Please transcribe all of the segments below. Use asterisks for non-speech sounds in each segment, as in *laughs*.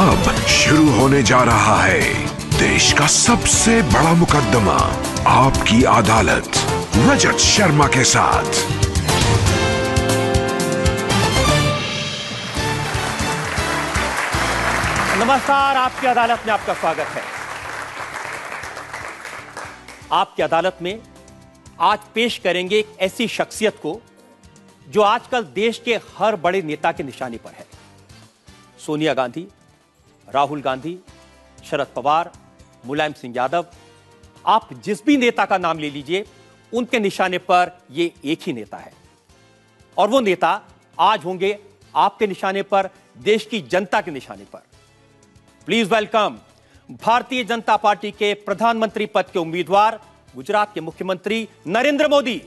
अब शुरू होने जा रहा है देश का सबसे बड़ा मुकदमा आपकी अदालत, रजत शर्मा के साथ। नमस्कार, आपकी अदालत में आपका स्वागत है। आपकी अदालत में आज पेश करेंगे एक ऐसी शख्सियत को जो आजकल देश के हर बड़े नेता के निशाने पर है। सोनिया गांधी राहुल गांधी, शरद पवार, मुलायम सिंह यादव, आप जिस भी नेता का नाम ले लीजिए, उनके निशाने पर ये एक ही नेता है। और वो नेता आज होंगे आपके निशाने पर, देश की जनता के निशाने पर। Please welcome Bharatiya Janata party के प्रधानमंत्री पद के उम्मीदवार, गुजरात के मुख्यमंत्री नरेंद्र मोदी।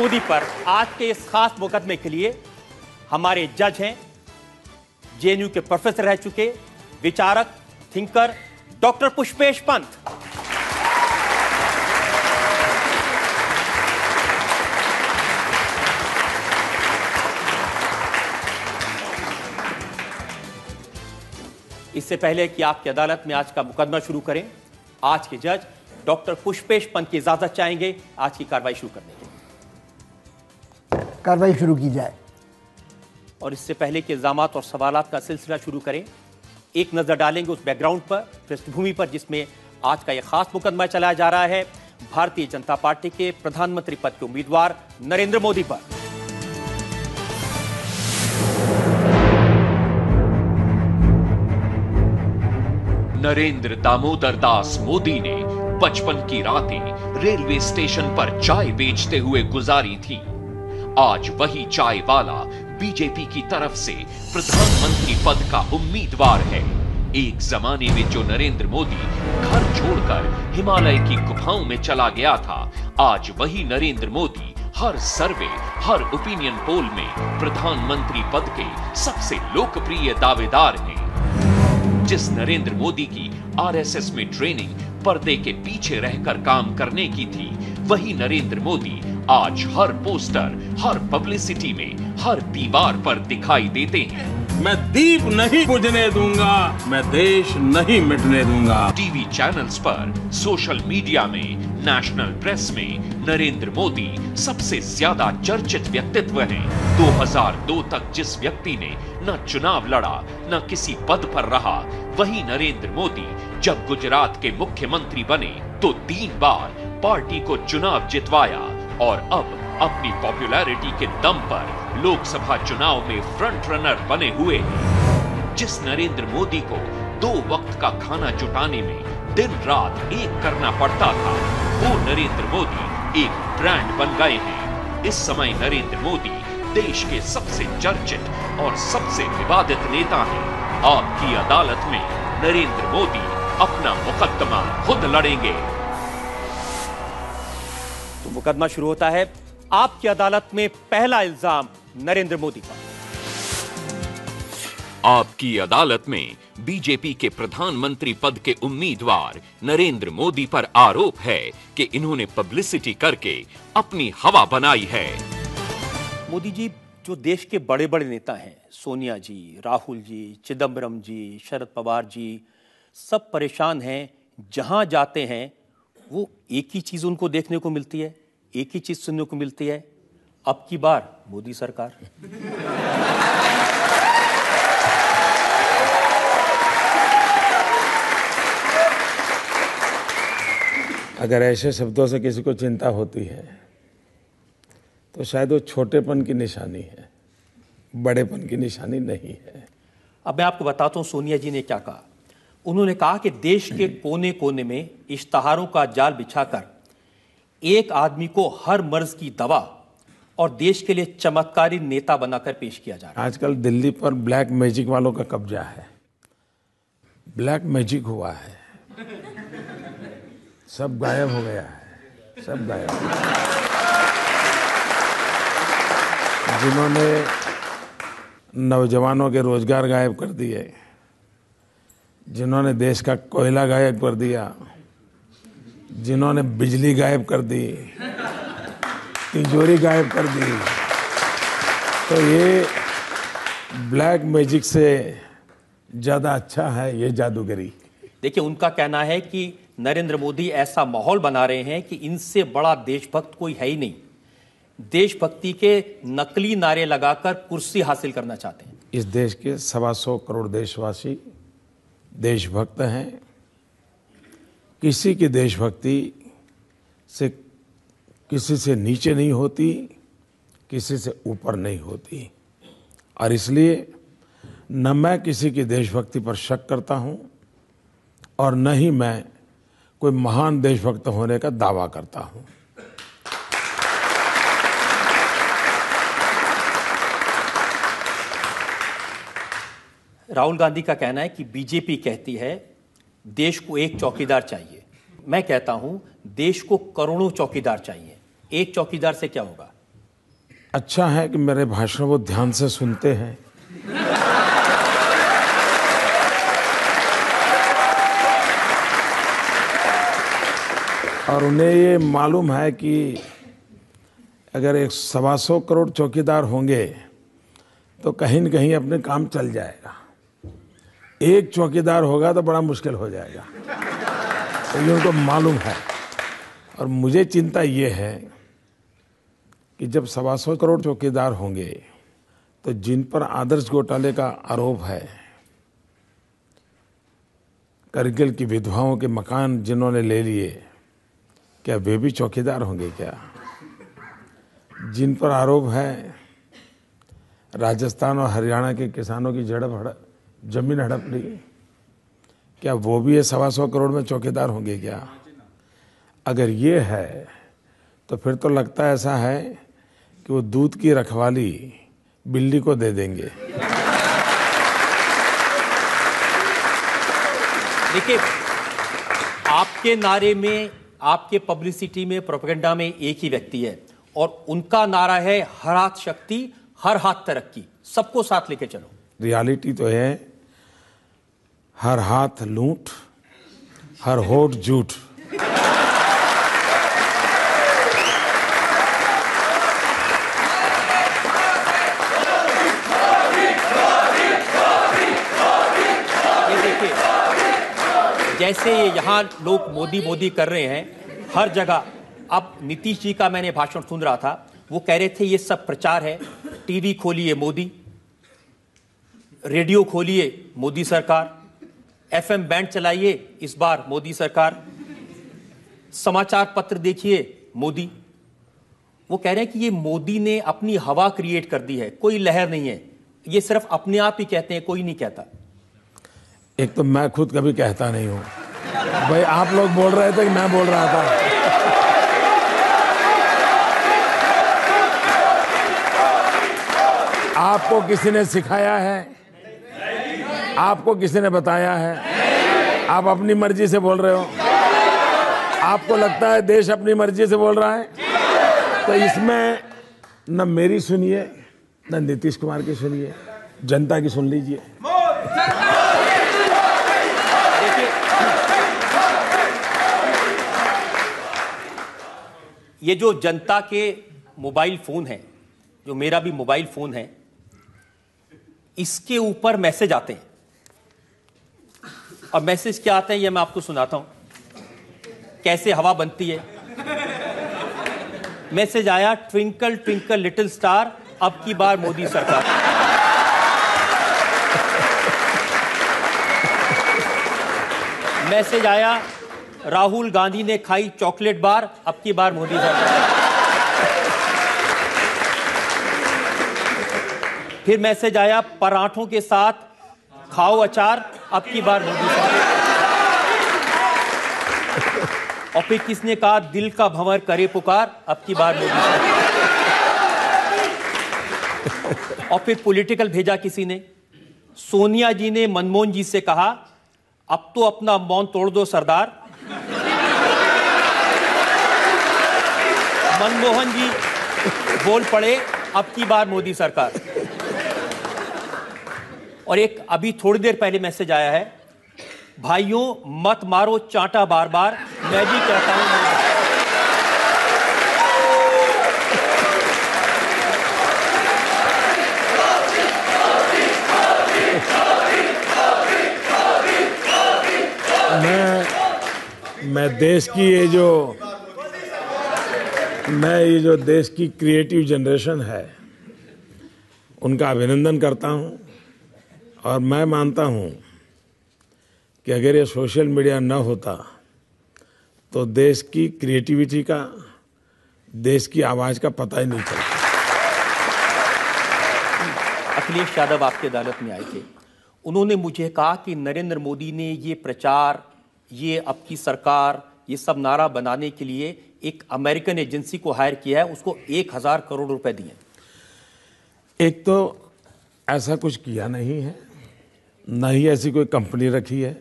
मोदी पर आज के इस खास मुकदमे के लिए हमारे जज हैं, जेएनयू के प्रोफेसर रह चुके, विचारक थिंकर डॉक्टर पुष्पेश पंत। इससे पहले कि आपकी अदालत में आज का मुकदमा शुरू करें, आज के जज डॉक्टर पुष्पेश पंत की इजाज़त चाहेंगे, आज की कार्रवाई शुरू करने। कार्रवाई शुरू की जाए। और इससे पहले के इल्ज़ाम और सवाल का सिलसिला शुरू करें एक नज़र डालेंगे उस बैकग्राउंड पर पृष्ठभूमि पर जिसमें आज का यह खास मुकदमा चलाया जा रहा है। भारतीय जनता पार्टी के प्रधानमंत्री पद के उम्मीदवार नरेंद्र मोदी पर। नरेंद्र दामोदर दास मोदी ने बचपन की रातें रेलवे स्टेशन पर चाय बेचते हुए गुजारी थी। आज वही चाय वाला बीजेपी की तरफ़ से प्रधानमंत्री पद का उम्मीदवार है। एक जमाने में जो नरेंद्र मोदी घर छोड़कर हिमालय की गुफाओं में चला गया था, आज वही नरेंद्र मोदी हर सर्वे, हर ओपिनियन पोल में प्रधानमंत्री पद के सबसे लोकप्रिय दावेदार हैं। जिस नरेंद्र मोदी की आरएसएस में ट्रेनिंग पर्दे के पीछे रहकर काम करने की थी, वही नरेंद्र मोदी आज हर पोस्टर हर पब्लिसिटी में हर दीवार पर दिखाई देते हैं। मैं दीप नहीं बुझने दूँगा मैं देश नहीं मिटने दूँगा। टीवी चैनल्स पर सोशल मीडिया में नेशनल प्रेस में नरेंद्र मोदी सबसे ज़्यादा चर्चित व्यक्तित्व हैं। 2002 तक जिस व्यक्ति ने न चुनाव लड़ा न किसी पद पर रहा वही नरेंद्र मोदी जब गुजरात के मुख्यमंत्री बने तो तीन बार पार्टी को चुनाव जितवाया और अब अपनी पॉपुलैरिटी के दम पर लोकसभा चुनाव में फ्रंट रनर बने हुए हैं। जिस नरेंद्र मोदी को दो वक्त का खाना जुटाने में दिन रात एक करना पड़ता था, वो नरेंद्र मोदी एक ब्रांड बन गए हैं। इस समय नरेंद्र मोदी देश के सबसे चर्चित और सबसे विवादित नेता हैं। आपकी अदालत में नरेंद्र मोदी अपना मुकदमा खुद लड़ेंगे। मुकदमा शुरू होता है। आपकी अदालत में पहला इल्ज़ाम नरेंद्र मोदी का। आपकी अदालत में बीजेपी के प्रधानमंत्री पद के उम्मीदवार नरेंद्र मोदी पर आरोप है कि इन्होंने पब्लिसिटी करके अपनी हवा बनाई है। मोदी जी जो देश के बड़े बड़े नेता हैं सोनिया जी राहुल जी चिदम्बरम जी शरद पवार जी सब परेशान हैं। जहाँ जाते हैं वो एक ही चीज़ उनको देखने को मिलती है एक ही चीज़ सुनने को मिलती है अब की बार मोदी सरकार। अगर ऐसे शब्दों से किसी को चिंता होती है तो शायद वो छोटेपन की निशानी है बड़ेपन की निशानी नहीं है। अब मैं आपको बताता हूँ सोनिया जी ने क्या कहा। उन्होंने कहा कि देश के कोने कोने में इश्तहारों का जाल बिछाकर एक आदमी को हर मर्ज की दवा और देश के लिए चमत्कारी नेता बनाकर पेश किया जा रहा है। आजकल दिल्ली पर ब्लैक मैजिक वालों का कब्जा है। ब्लैक मैजिक हुआ है। सब गायब हो गया है। सब गायब जिन्होंने नौजवानों के रोज़गार गायब कर दिए, जिन्होंने देश का कोयला गायब कर दिया जिन्होंने बिजली गायब कर दी तिजोरी गायब कर दी। तो ये ब्लैक मैजिक से ज़्यादा अच्छा है ये जादूगरी। देखिए उनका कहना है कि नरेंद्र मोदी ऐसा माहौल बना रहे हैं कि इनसे बड़ा देशभक्त कोई है ही नहीं। देशभक्ति के नकली नारे लगाकर कुर्सी हासिल करना चाहते हैं। इस देश के सवा सौ करोड़ देशवासी देशभक्त हैं। किसी की देशभक्ति से किसी से नीचे नहीं होती, किसी से ऊपर नहीं होती। और इसलिए न मैं किसी की देशभक्ति पर शक करता हूँ और न ही मैं कोई महान देशभक्त होने का दावा करता हूँ। राहुल गांधी का कहना है कि बीजेपी कहती है देश को एक चौकीदार चाहिए। मैं कहता हूँ, देश को करोड़ों चौकीदार चाहिए। एक चौकीदार से क्या होगा? अच्छा है कि मेरे भाषण वो ध्यान से सुनते हैं। और उन्हें ये मालूम है कि अगर एक सवा सौ करोड़ चौकीदार होंगे तो कहीं न कहीं अपने काम चल जाएगा। एक चौकीदार होगा तो बड़ा मुश्किल हो जाएगा। तो ये उनको मालूम है। और मुझे चिंता ये है कि जब सवा सौ करोड़ चौकीदार होंगे तो जिन पर आदर्श घोटाले का आरोप है, करगिल की विधवाओं के मकान जिन्होंने ले लिए, क्या वे भी चौकीदार होंगे क्या? जिन पर आरोप है, राजस्थान और हरियाणा के किसानों की झड़प हड़प ज़मीन हड़प ली। क्या वो भी ये सवा सौ करोड़ में चौकीदार होंगे क्या? अगर ये है तो फिर तो लगता ऐसा है कि वो दूध की रखवाली बिल्ली को दे देंगे। देखिए आपके नारे में आपके पब्लिसिटी में प्रोपेगेंडा में एक ही व्यक्ति है और उनका नारा है हर हाथ शक्ति हर हाथ तरक्की। सबको साथ लेके चलो। रियलिटी तो है हर हाथ लूट, हर होठ झूठ जैसे ये यहाँ लोग मोदी मोदी कर रहे हैं, हर जगह। अब नीतीश जी का मैंने भाषण सुन रहा था, वो कह रहे थे ये सब प्रचार है। टीवी खोलिए मोदी, रेडियो खोलिए मोदी सरकार। एफएम बैंड चलाइए इस बार मोदी सरकार। समाचार पत्र देखिए मोदी। वो कह रहे हैं कि ये मोदी ने अपनी हवा क्रिएट कर दी है, कोई लहर नहीं है। ये सिर्फ़ अपने आप ही कहते हैं, कोई नहीं कहता। एक तो मैं खुद कभी कहता नहीं हूँ। भाई, आप लोग बोल रहे थे कि मैं बोल रहा था। आपको किसी ने सिखाया है आपको किसी ने बताया है? आप अपनी मर्ज़ी से बोल रहे हो। आपको लगता है देश अपनी मर्ज़ी से बोल रहा है? तो इसमें न मेरी सुनिए, न नीतीश कुमार की सुनिए, जनता की सुन लीजिए। ये जो जनता के मोबाइल फ़ोन है, जो मेरा भी मोबाइल फ़ोन है, इसके ऊपर मैसेज आते हैं। और मैसेज क्या आते हैं ये मैं आपको सुनाता हूँ। कैसे हवा बनती है। मैसेज आया ट्विंकल ट्विंकल लिटिल स्टार अब की बार मोदी सरकार. मैसेज आया, राहुल गांधी ने खाई चॉकलेट बार, अब की बार मोदी सरकार. फिर मैसेज आया, पराठों के साथ खाओ अचार, अब की बार मोदी सरकार और फिर किसने कहा, दिल का भंवर करे पुकार, अब की बार मोदी सरकार और फिर पॉलिटिकल भेजा किसी ने। सोनिया जी ने मनमोहन जी से कहा, अब तो अपना मौन तोड़ दो सरदार। मनमोहन जी बोल पड़े, अब की बार मोदी सरकार। और एक अभी थोड़ी देर पहले मैसेज आया है, भाइयों, मत मारो चांटा बार बार मैं भी कहता हूँ मैं देश की ये जो, मैं ये जो देश की क्रिएटिव जनरेशन है, उनका अभिनंदन करता हूँ। और मैं मानता हूँ कि अगर ये सोशल मीडिया न होता तो देश की क्रिएटिविटी का देश की आवाज़ का पता ही नहीं चलता। अखिलेश यादव आपकी अदालत में आए थे। उन्होंने मुझे कहा कि नरेंद्र मोदी ने ये प्रचार ये अब की सरकार ये सब नारा बनाने के लिए एक अमेरिकन एजेंसी को हायर किया है उसको एक हज़ार करोड़ रुपए दिए। एक तो ऐसा कुछ किया नहीं है। न ही ऐसी कोई कंपनी रखी है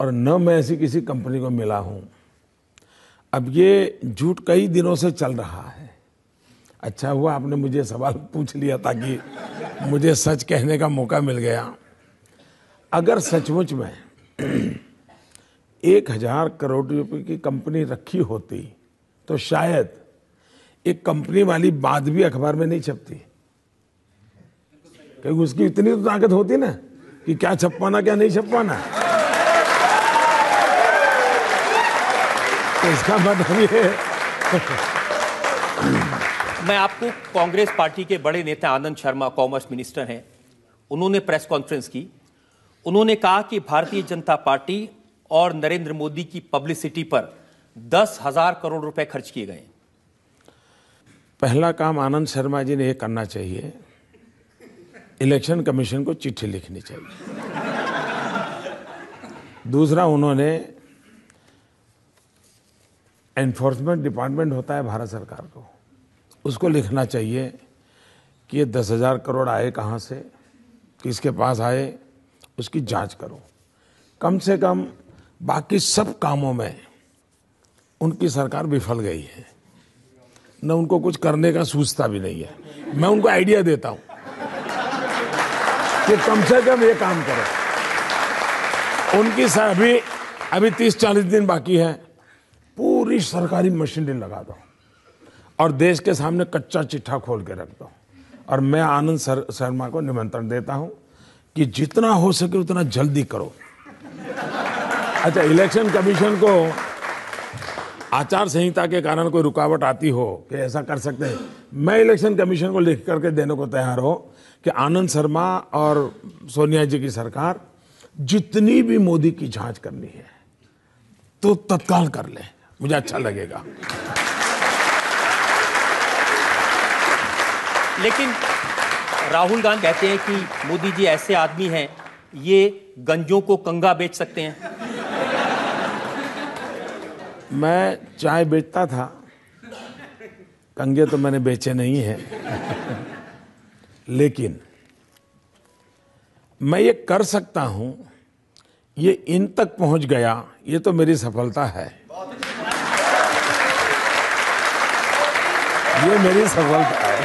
और न मैं ऐसी किसी कंपनी को मिला हूँ। अब ये झूठ कई दिनों से चल रहा है। अच्छा हुआ आपने मुझे सवाल पूछ लिया ताकि मुझे सच कहने का मौका मिल गया। अगर सचमुच में एक हज़ार करोड़ रुपए की कंपनी रखी होती तो शायद एक कंपनी वाली बात भी अखबार में नहीं छपती। क्योंकि उसकी इतनी तो ताकत होती ना। कि क्या छपवाना क्या नहीं छपवाना तो इसका मतलब ये मैं आपको कांग्रेस पार्टी के बड़े नेता आनंद शर्मा कॉमर्स मिनिस्टर हैं। उन्होंने प्रेस कॉन्फ्रेंस की। उन्होंने कहा कि भारतीय जनता पार्टी और नरेंद्र मोदी की पब्लिसिटी पर दस हज़ार करोड़ रुपए खर्च किए गए पहला काम आनंद शर्मा जी ने यह करना चाहिए। इलेक्शन कमीशन को चिट्ठी लिखनी चाहिए। दूसरा, उन्होंने एनफोर्समेंट डिपार्टमेंट होता है भारत सरकार को। उसको लिखना चाहिए कि ये दस हज़ार करोड़ आए कहाँ से, किसके पास आए, उसकी जाँच करो। कम से कम बाकी सब कामों में उनकी सरकार विफल गई है। न उनको कुछ करने का सूझता भी नहीं है। मैं उनको आइडिया देता हूँ। कि कम से कम ये काम करो। उनकी अभी अभी तीस चालीस दिन बाकी है। पूरी सरकारी मशीनरी लगा दो और देश के सामने कच्चा चिट्ठा खोल के रख दो। और मैं आनंद शर्मा को निमंत्रण देता हूँ कि जितना हो सके उतना जल्दी करो। अच्छा इलेक्शन कमीशन को आचार संहिता के कारण कोई रुकावट आती हो कि ऐसा कर सकते हैं? मैं इलेक्शन कमीशन को लिख करके देने को तैयार हो। कि आनंद शर्मा और सोनिया जी की सरकार जितनी भी मोदी की जाँच करनी है तो तत्काल कर ले। मुझे अच्छा लगेगा। लेकिन राहुल गांधी कहते हैं कि मोदी जी ऐसे आदमी हैं ये गंजों को कंगा बेच सकते हैं। मैं चाय बेचता था कंगे तो मैंने बेचे नहीं है। लेकिन मैं ये कर सकता हूँ, ये इन तक पहुँच गया, ये तो मेरी सफलता है। ये मेरी सफलता है।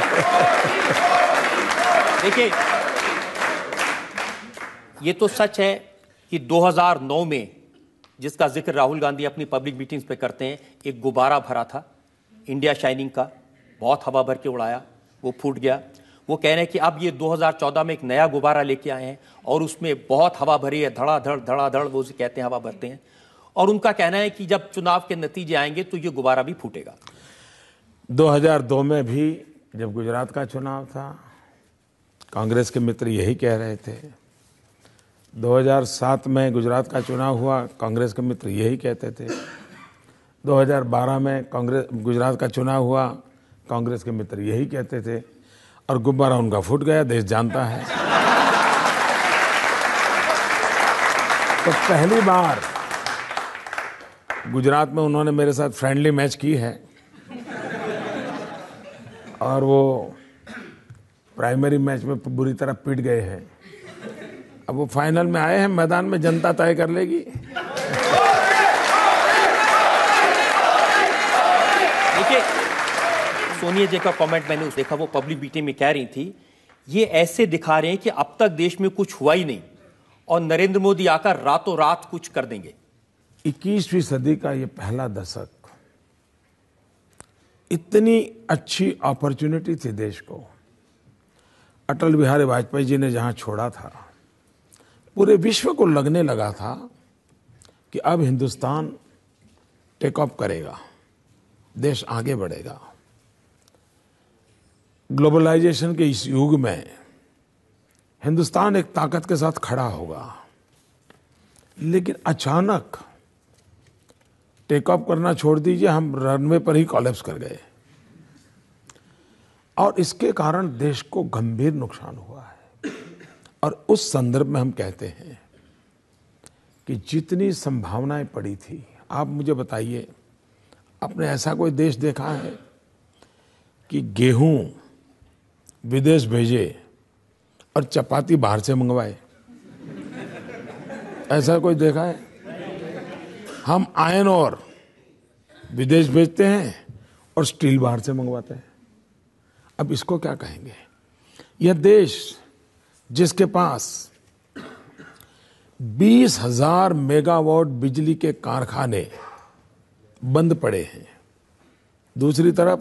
देखिए, ये तो सच है कि 2009 में जिसका ज़िक्र राहुल गांधी अपनी पब्लिक मीटिंग्स पे करते हैं, एक गुब्बारा भरा था, इंडिया शाइनिंग का, बहुत हवा भर के उड़ाया, वो फूट गया। वो कह रहे हैं कि अब ये 2014 में एक नया गुब्बारा लेके आए हैं और उसमें बहुत हवा भरी है, धड़ाधड़ धड़ाधड़, वो उसे कहते हैं, हवा भरते हैं। और उनका कहना है कि जब चुनाव के नतीजे आएँगे तो ये गुब्बारा भी फूटेगा। 2002 में भी जब गुजरात का चुनाव था, कांग्रेस के मित्र यही कह रहे थे। 2007 में गुजरात का चुनाव हुआ, कांग्रेस के मित्र यही कहते थे। 2012 में कांग्रेस, गुजरात का चुनाव हुआ, कांग्रेस के मित्र यही कहते थे। और गुब्बारा उनका फूट गया, देश जानता है। तो पहली बार गुजरात में उन्होंने मेरे साथ फ्रेंडली मैच की है और वो प्राइमरी मैच में बुरी तरह पिट गए हैं। अब वो फाइनल में आए हैं, मैदान में जनता तय कर लेगी देखिए सोनिया जी का कमेंट मैंने उस देखा, वो पब्लिक मीटिंग में कह रही थी, ये ऐसे दिखा रहे हैं कि अब तक देश में कुछ हुआ ही नहीं और नरेंद्र मोदी आकर रातों रात कुछ कर देंगे। 21वीं सदी का ये पहला दशक, इतनी अच्छी अपॉर्चुनिटी थी देश को। अटल बिहारी वाजपेयी जी ने जहाँ छोड़ा था, पूरे विश्व को लगने लगा था कि अब हिंदुस्तान टेक ऑफ़ करेगा, देश आगे बढ़ेगा। ग्लोबलाइजेशन के इस युग में हिंदुस्तान एक ताकत के साथ खड़ा होगा। लेकिन अचानक टेक ऑफ़ करना छोड़ दीजिए, हम रनवे पर ही कॉलेप्स कर गए। और इसके कारण देश को गंभीर नुकसान हुआ है। और उस संदर्भ में हम कहते हैं कि जितनी संभावनाएँ पड़ी थी, आप मुझे बताइए, आपने ऐसा कोई देश देखा है कि गेहूँ विदेश भेजे और चपाती बाहर से मंगवाए। ऐसा कोई देखा है? हम आयन और विदेश भेजते हैं और स्टील बाहर से मंगवाते हैं। अब इसको क्या कहेंगे? यह देश जिसके पास बीस हज़ार मेगावाट बिजली के कारखाने बंद पड़े हैं। दूसरी तरफ़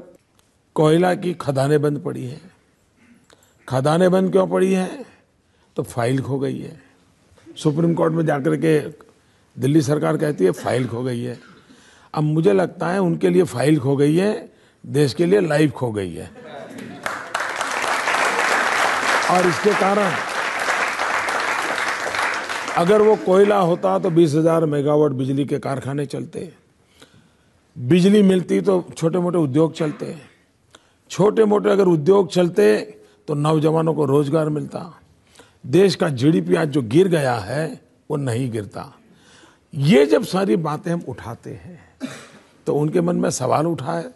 कोयला की खदानें बंद पड़ी हैं। खदानें बंद क्यों पड़ी हैं? तो फ़ाइल खो गई है। सुप्रीम कोर्ट में जाकर के दिल्ली सरकार कहती है, फ़ाइल खो गई है। अब मुझे लगता है उनके लिए फ़ाइल खो गई है, देश के लिए लाइफ खो गई है। और इसके कारण अगर वो कोयला होता तो बीस हज़ार मेगावाट बिजली के कारखाने चलते। बिजली मिलती तो छोटे मोटे उद्योग चलते। छोटे मोटे अगर उद्योग चलते तो नौजवानों को रोज़गार मिलता। देश का जीडीपी आज जो गिर गया है, वो नहीं गिरता। ये जब सारी बातें हम उठाते हैं तो उनके मन में सवाल उठा है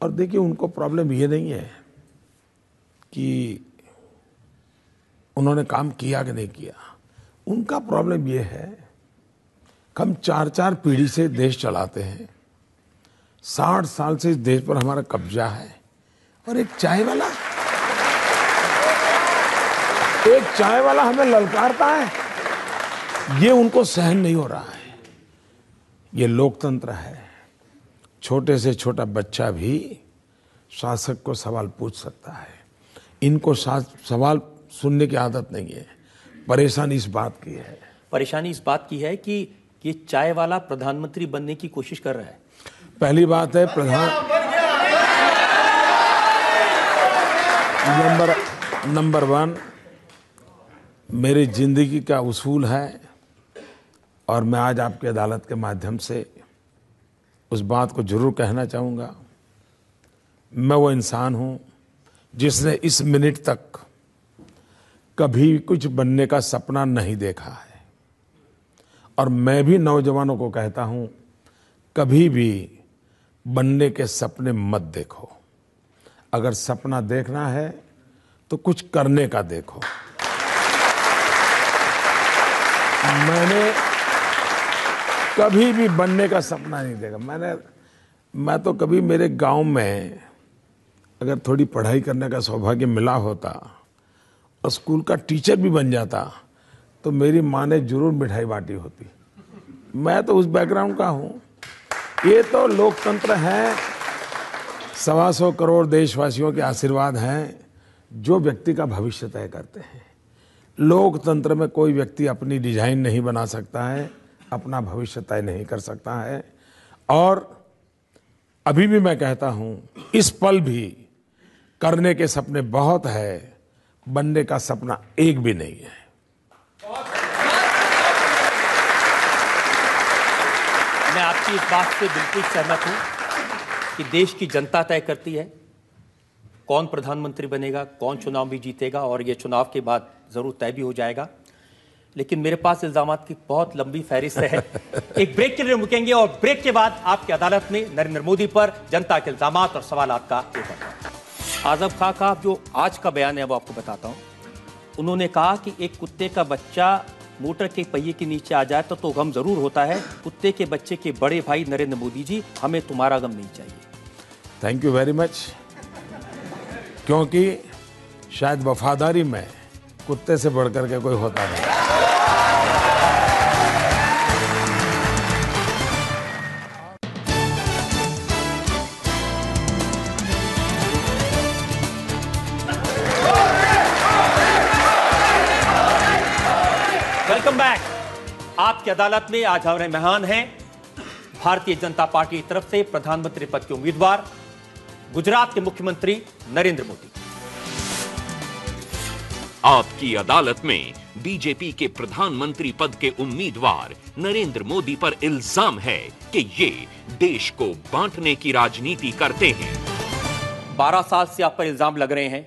और देखिए, उनको प्रॉब्लम ये नहीं है कि उन्होंने काम किया कि नहीं किया। उनका प्रॉब्लम ये है हम चार चार पीढ़ी से देश चलाते हैं। साठ साल से इस देश पर हमारा कब्जा है। और एक चाय वाला एक चाय वाला हमें ललकारता है। ये उनको सहन नहीं हो रहा है। ये लोकतंत्र है। छोटे से छोटा बच्चा भी शासक को सवाल पूछ सकता है। इनको सवाल सुनने की आदत नहीं है। परेशानी इस बात की है। परेशानी इस बात की है कि ये चाय वाला प्रधानमंत्री बनने की कोशिश कर रहा है। पहली बात है प्रधान नंबर नंबर वन मेरी ज़िंदगी का उसूल है और मैं आज आपकी अदालत के माध्यम से उस बात को ज़रूर कहना चाहूँगा। मैं वो इंसान हूँ जिसने इस मिनट तक कभी कुछ बनने का सपना नहीं देखा है। और मैं भी नौजवानों को कहता हूँ, कभी भी बनने के सपने मत देखो। अगर सपना देखना है तो कुछ करने का देखो। मैंने कभी भी बनने का सपना नहीं देखा। मैंने, मैं तो कभी मेरे गाँव में अगर थोड़ी पढ़ाई करने का सौभाग्य मिला होता और स्कूल का टीचर भी बन जाता तो मेरी माँ ने ज़रूर मिठाई बांटी होती। मैं तो उस बैकग्राउंड का हूँ। ये तो लोकतंत्र है। सवा सौ करोड़ देशवासियों के आशीर्वाद हैं, जो व्यक्ति का भविष्य तय करते हैं। लोकतंत्र में कोई व्यक्ति अपनी डिज़ाइन नहीं बना सकता है, अपना भविष्य तय नहीं कर सकता है। और अभी भी मैं कहता हूँ, इस पल भी करने के सपने बहुत है, बनने का सपना एक भी नहीं है। मैं आपकी इस बात से बिल्कुल सहमत हूँ कि देश की जनता तय करती है। कौन प्रधानमंत्री बनेगा कौन चुनाव भी जीतेगा और ये चुनाव के बाद ज़रूर तय भी हो जाएगा। लेकिन मेरे पास इल्ज़ाम की बहुत लंबी फहरिस्त है। *laughs* एक ब्रेक के लिए रुकेंगे और ब्रेक के बाद आपकी अदालत में नरेंद्र मोदी पर जनता के इल्ज़ाम और सवाल का एक आज़म खां का जो आज का बयान है वो आपको बताता हूँ। उन्होंने कहा कि एक कुत्ते का बच्चा मोटर के पहिए के नीचे आ जाए तो, तो गम ज़रूर होता है। कुत्ते के बच्चे के बड़े भाई नरेंद्र मोदी जी हमें तुम्हारा गम नहीं चाहिए। थैंक यू वेरी मच क्योंकि शायद वफादारी में कुत्ते से बढ़कर के कोई होता नहीं। वेलकम बैक आपकी अदालत में आज हमारे मेहमान हैं। भारतीय जनता पार्टी की तरफ़ से प्रधानमंत्री पद के उम्मीदवार। गुजरात के मुख्यमंत्री नरेंद्र मोदी। आपकी अदालत में बीजेपी के प्रधानमंत्री पद के उम्मीदवार नरेंद्र मोदी पर इल्ज़ाम है कि ये देश को बांटने की राजनीति करते हैं। 12 साल से आप पर इल्ज़ाम लग रहे हैं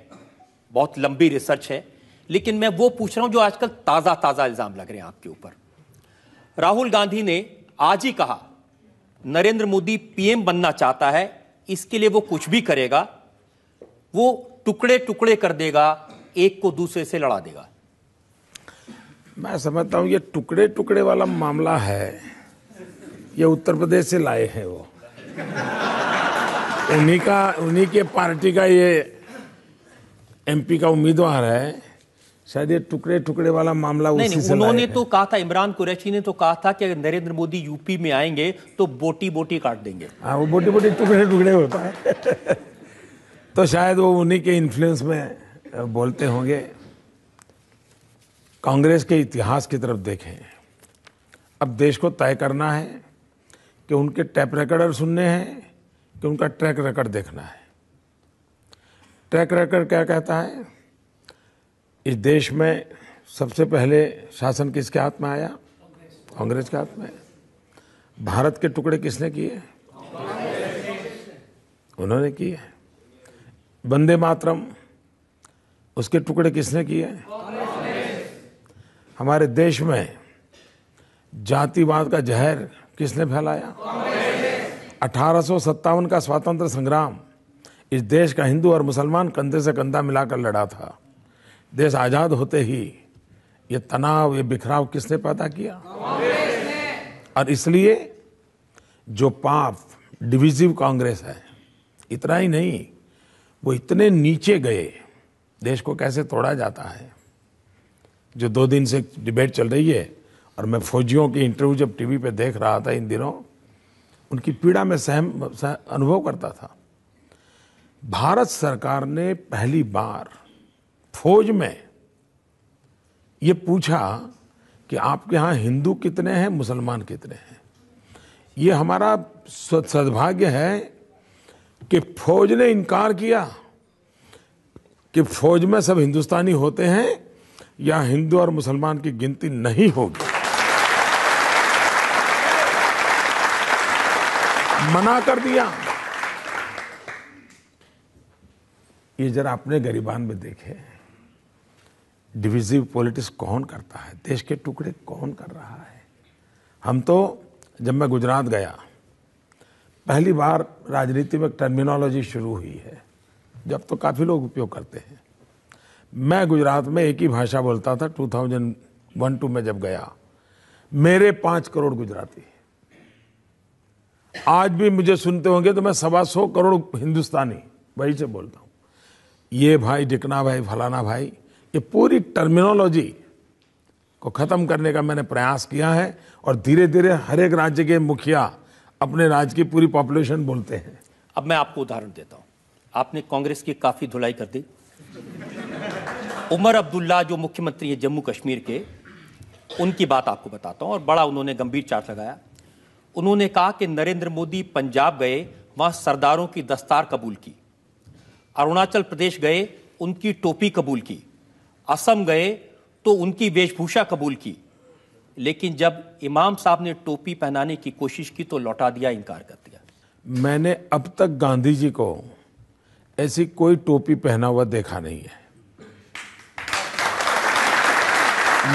बहुत लंबी रिसर्च है लेकिन मैं वो पूछ रहा हूँ जो आजकल ताज़ा ताज़ा इल्ज़ाम लग रहे हैं आपके ऊपर। राहुल गांधी ने आज ही कहा नरेंद्र मोदी पीएम बनना चाहता है इसके लिए वो कुछ भी करेगा, वो टुकड़े टुकड़े कर देगा, एक को दूसरे से लड़ा देगा। मैं समझता हूँ, ये टुकड़े टुकड़े वाला मामला है, ये उत्तर प्रदेश से लाए हैं वो। उन्हीं का, उन्हीं के पार्टी का ये एमपी का उम्मीदवार है शायद ये टुकड़े टुकड़े वाला मामला नहीं उसी नहीं उन्होंने तो कहा था इमरान कुरैशी ने तो कहा था कि अगर नरेंद्र मोदी यूपी में आएँगे तो बोटी बोटी काट देंगे। हाँ वो बोटी बोटी टुकड़े टुकड़े होता है *laughs* तो शायद वो उन्हीं के इन्फ्लुएंस में बोलते होंगे। कांग्रेस के इतिहास की तरफ़ देखें। अब देश को तय करना है कि उनके टैप रिकॉर्डर सुनने हैं कि उनका ट्रैक रिकॉर्ड देखना है। ट्रैक रिकॉर्ड क्या कहता है? इस देश में सबसे पहले शासन किसके हाथ में आया? कांग्रेस के हाथ में। भारत के टुकड़े किसने किए? उन्होंने किए। वंदे मातरम, उसके टुकड़े किसने किए? हमारे देश में जातिवाद का जहर किसने फैलाया? अठारह सौ सत्तावन का स्वतंत्र संग्राम इस देश का हिंदू और मुसलमान कंधे से कंधा मिलाकर लड़ा था। देश आज़ाद होते ही ये तनाव ये बिखराव किसने पैदा किया? और इसलिए जो पाप डिविजिव कांग्रेस है इतना ही नहीं वो इतने नीचे गए देश को कैसे तोड़ा जाता है? जो दो दिन से डिबेट चल रही है और मैं फौजियों की इंटरव्यू जब टीवी पे देख रहा था इन दिनों उनकी पीड़ा में सहम सह, अनुभव करता था। भारत सरकार ने पहली बार फौज में ये पूछा कि आपके यहाँ हिंदू कितने हैं, मुसलमान कितने हैं? ये हमारा सद्भाग्य है कि फौज ने इनकार किया कि फौज में सब हिंदुस्तानी होते हैं या हिंदू और मुसलमान की गिनती नहीं होगी। मना कर दिया। ये जरा अपने गरीबान में देखे। डिविजिव पॉलिटिक्स कौन करता है? देश के टुकड़े कौन कर रहा है? हम तो जब मैं गुजरात गया, पहली बार राजनीति में टर्मिनोलॉजी शुरू हुई है। जब तो काफ़ी लोग उपयोग करते हैं। मैं गुजरात में एक ही भाषा बोलता था 2001 टू में जब गया, मेरे पाँच करोड़ गुजराती आज भी मुझे सुनते होंगे तो मैं सवा सौ करोड़ हिंदुस्तानी, वही से बोलता हूँ। ये भाई डिकना भाई, फलाना भाई ये पूरी टर्मिनोलॉजी को खत्म करने का मैंने प्रयास किया है और धीरे धीरे हर एक राज्य के मुखिया अपने राज्य की पूरी पॉपुलेशन बोलते हैं। अब मैं आपको उदाहरण देता हूँ। आपने कांग्रेस की काफ़ी धुलाई कर दी। उमर अब्दुल्ला, जो मुख्यमंत्री है जम्मू कश्मीर के, उनकी बात आपको बताता हूँ और बड़ा उन्होंने गंभीर चार्ज लगाया। उन्होंने कहा कि नरेंद्र मोदी पंजाब गए, वहाँ सरदारों की दस्तार कबूल की। अरुणाचल प्रदेश गए, उनकी टोपी कबूल की। असम गए तो उनकी वेशभूषा कबूल की। लेकिन जब इमाम साहब ने टोपी पहनाने की कोशिश की तो लौटा दिया, इनकार कर दिया। मैंने अब तक गांधी जी को ऐसी कोई टोपी पहना हुआ देखा नहीं है।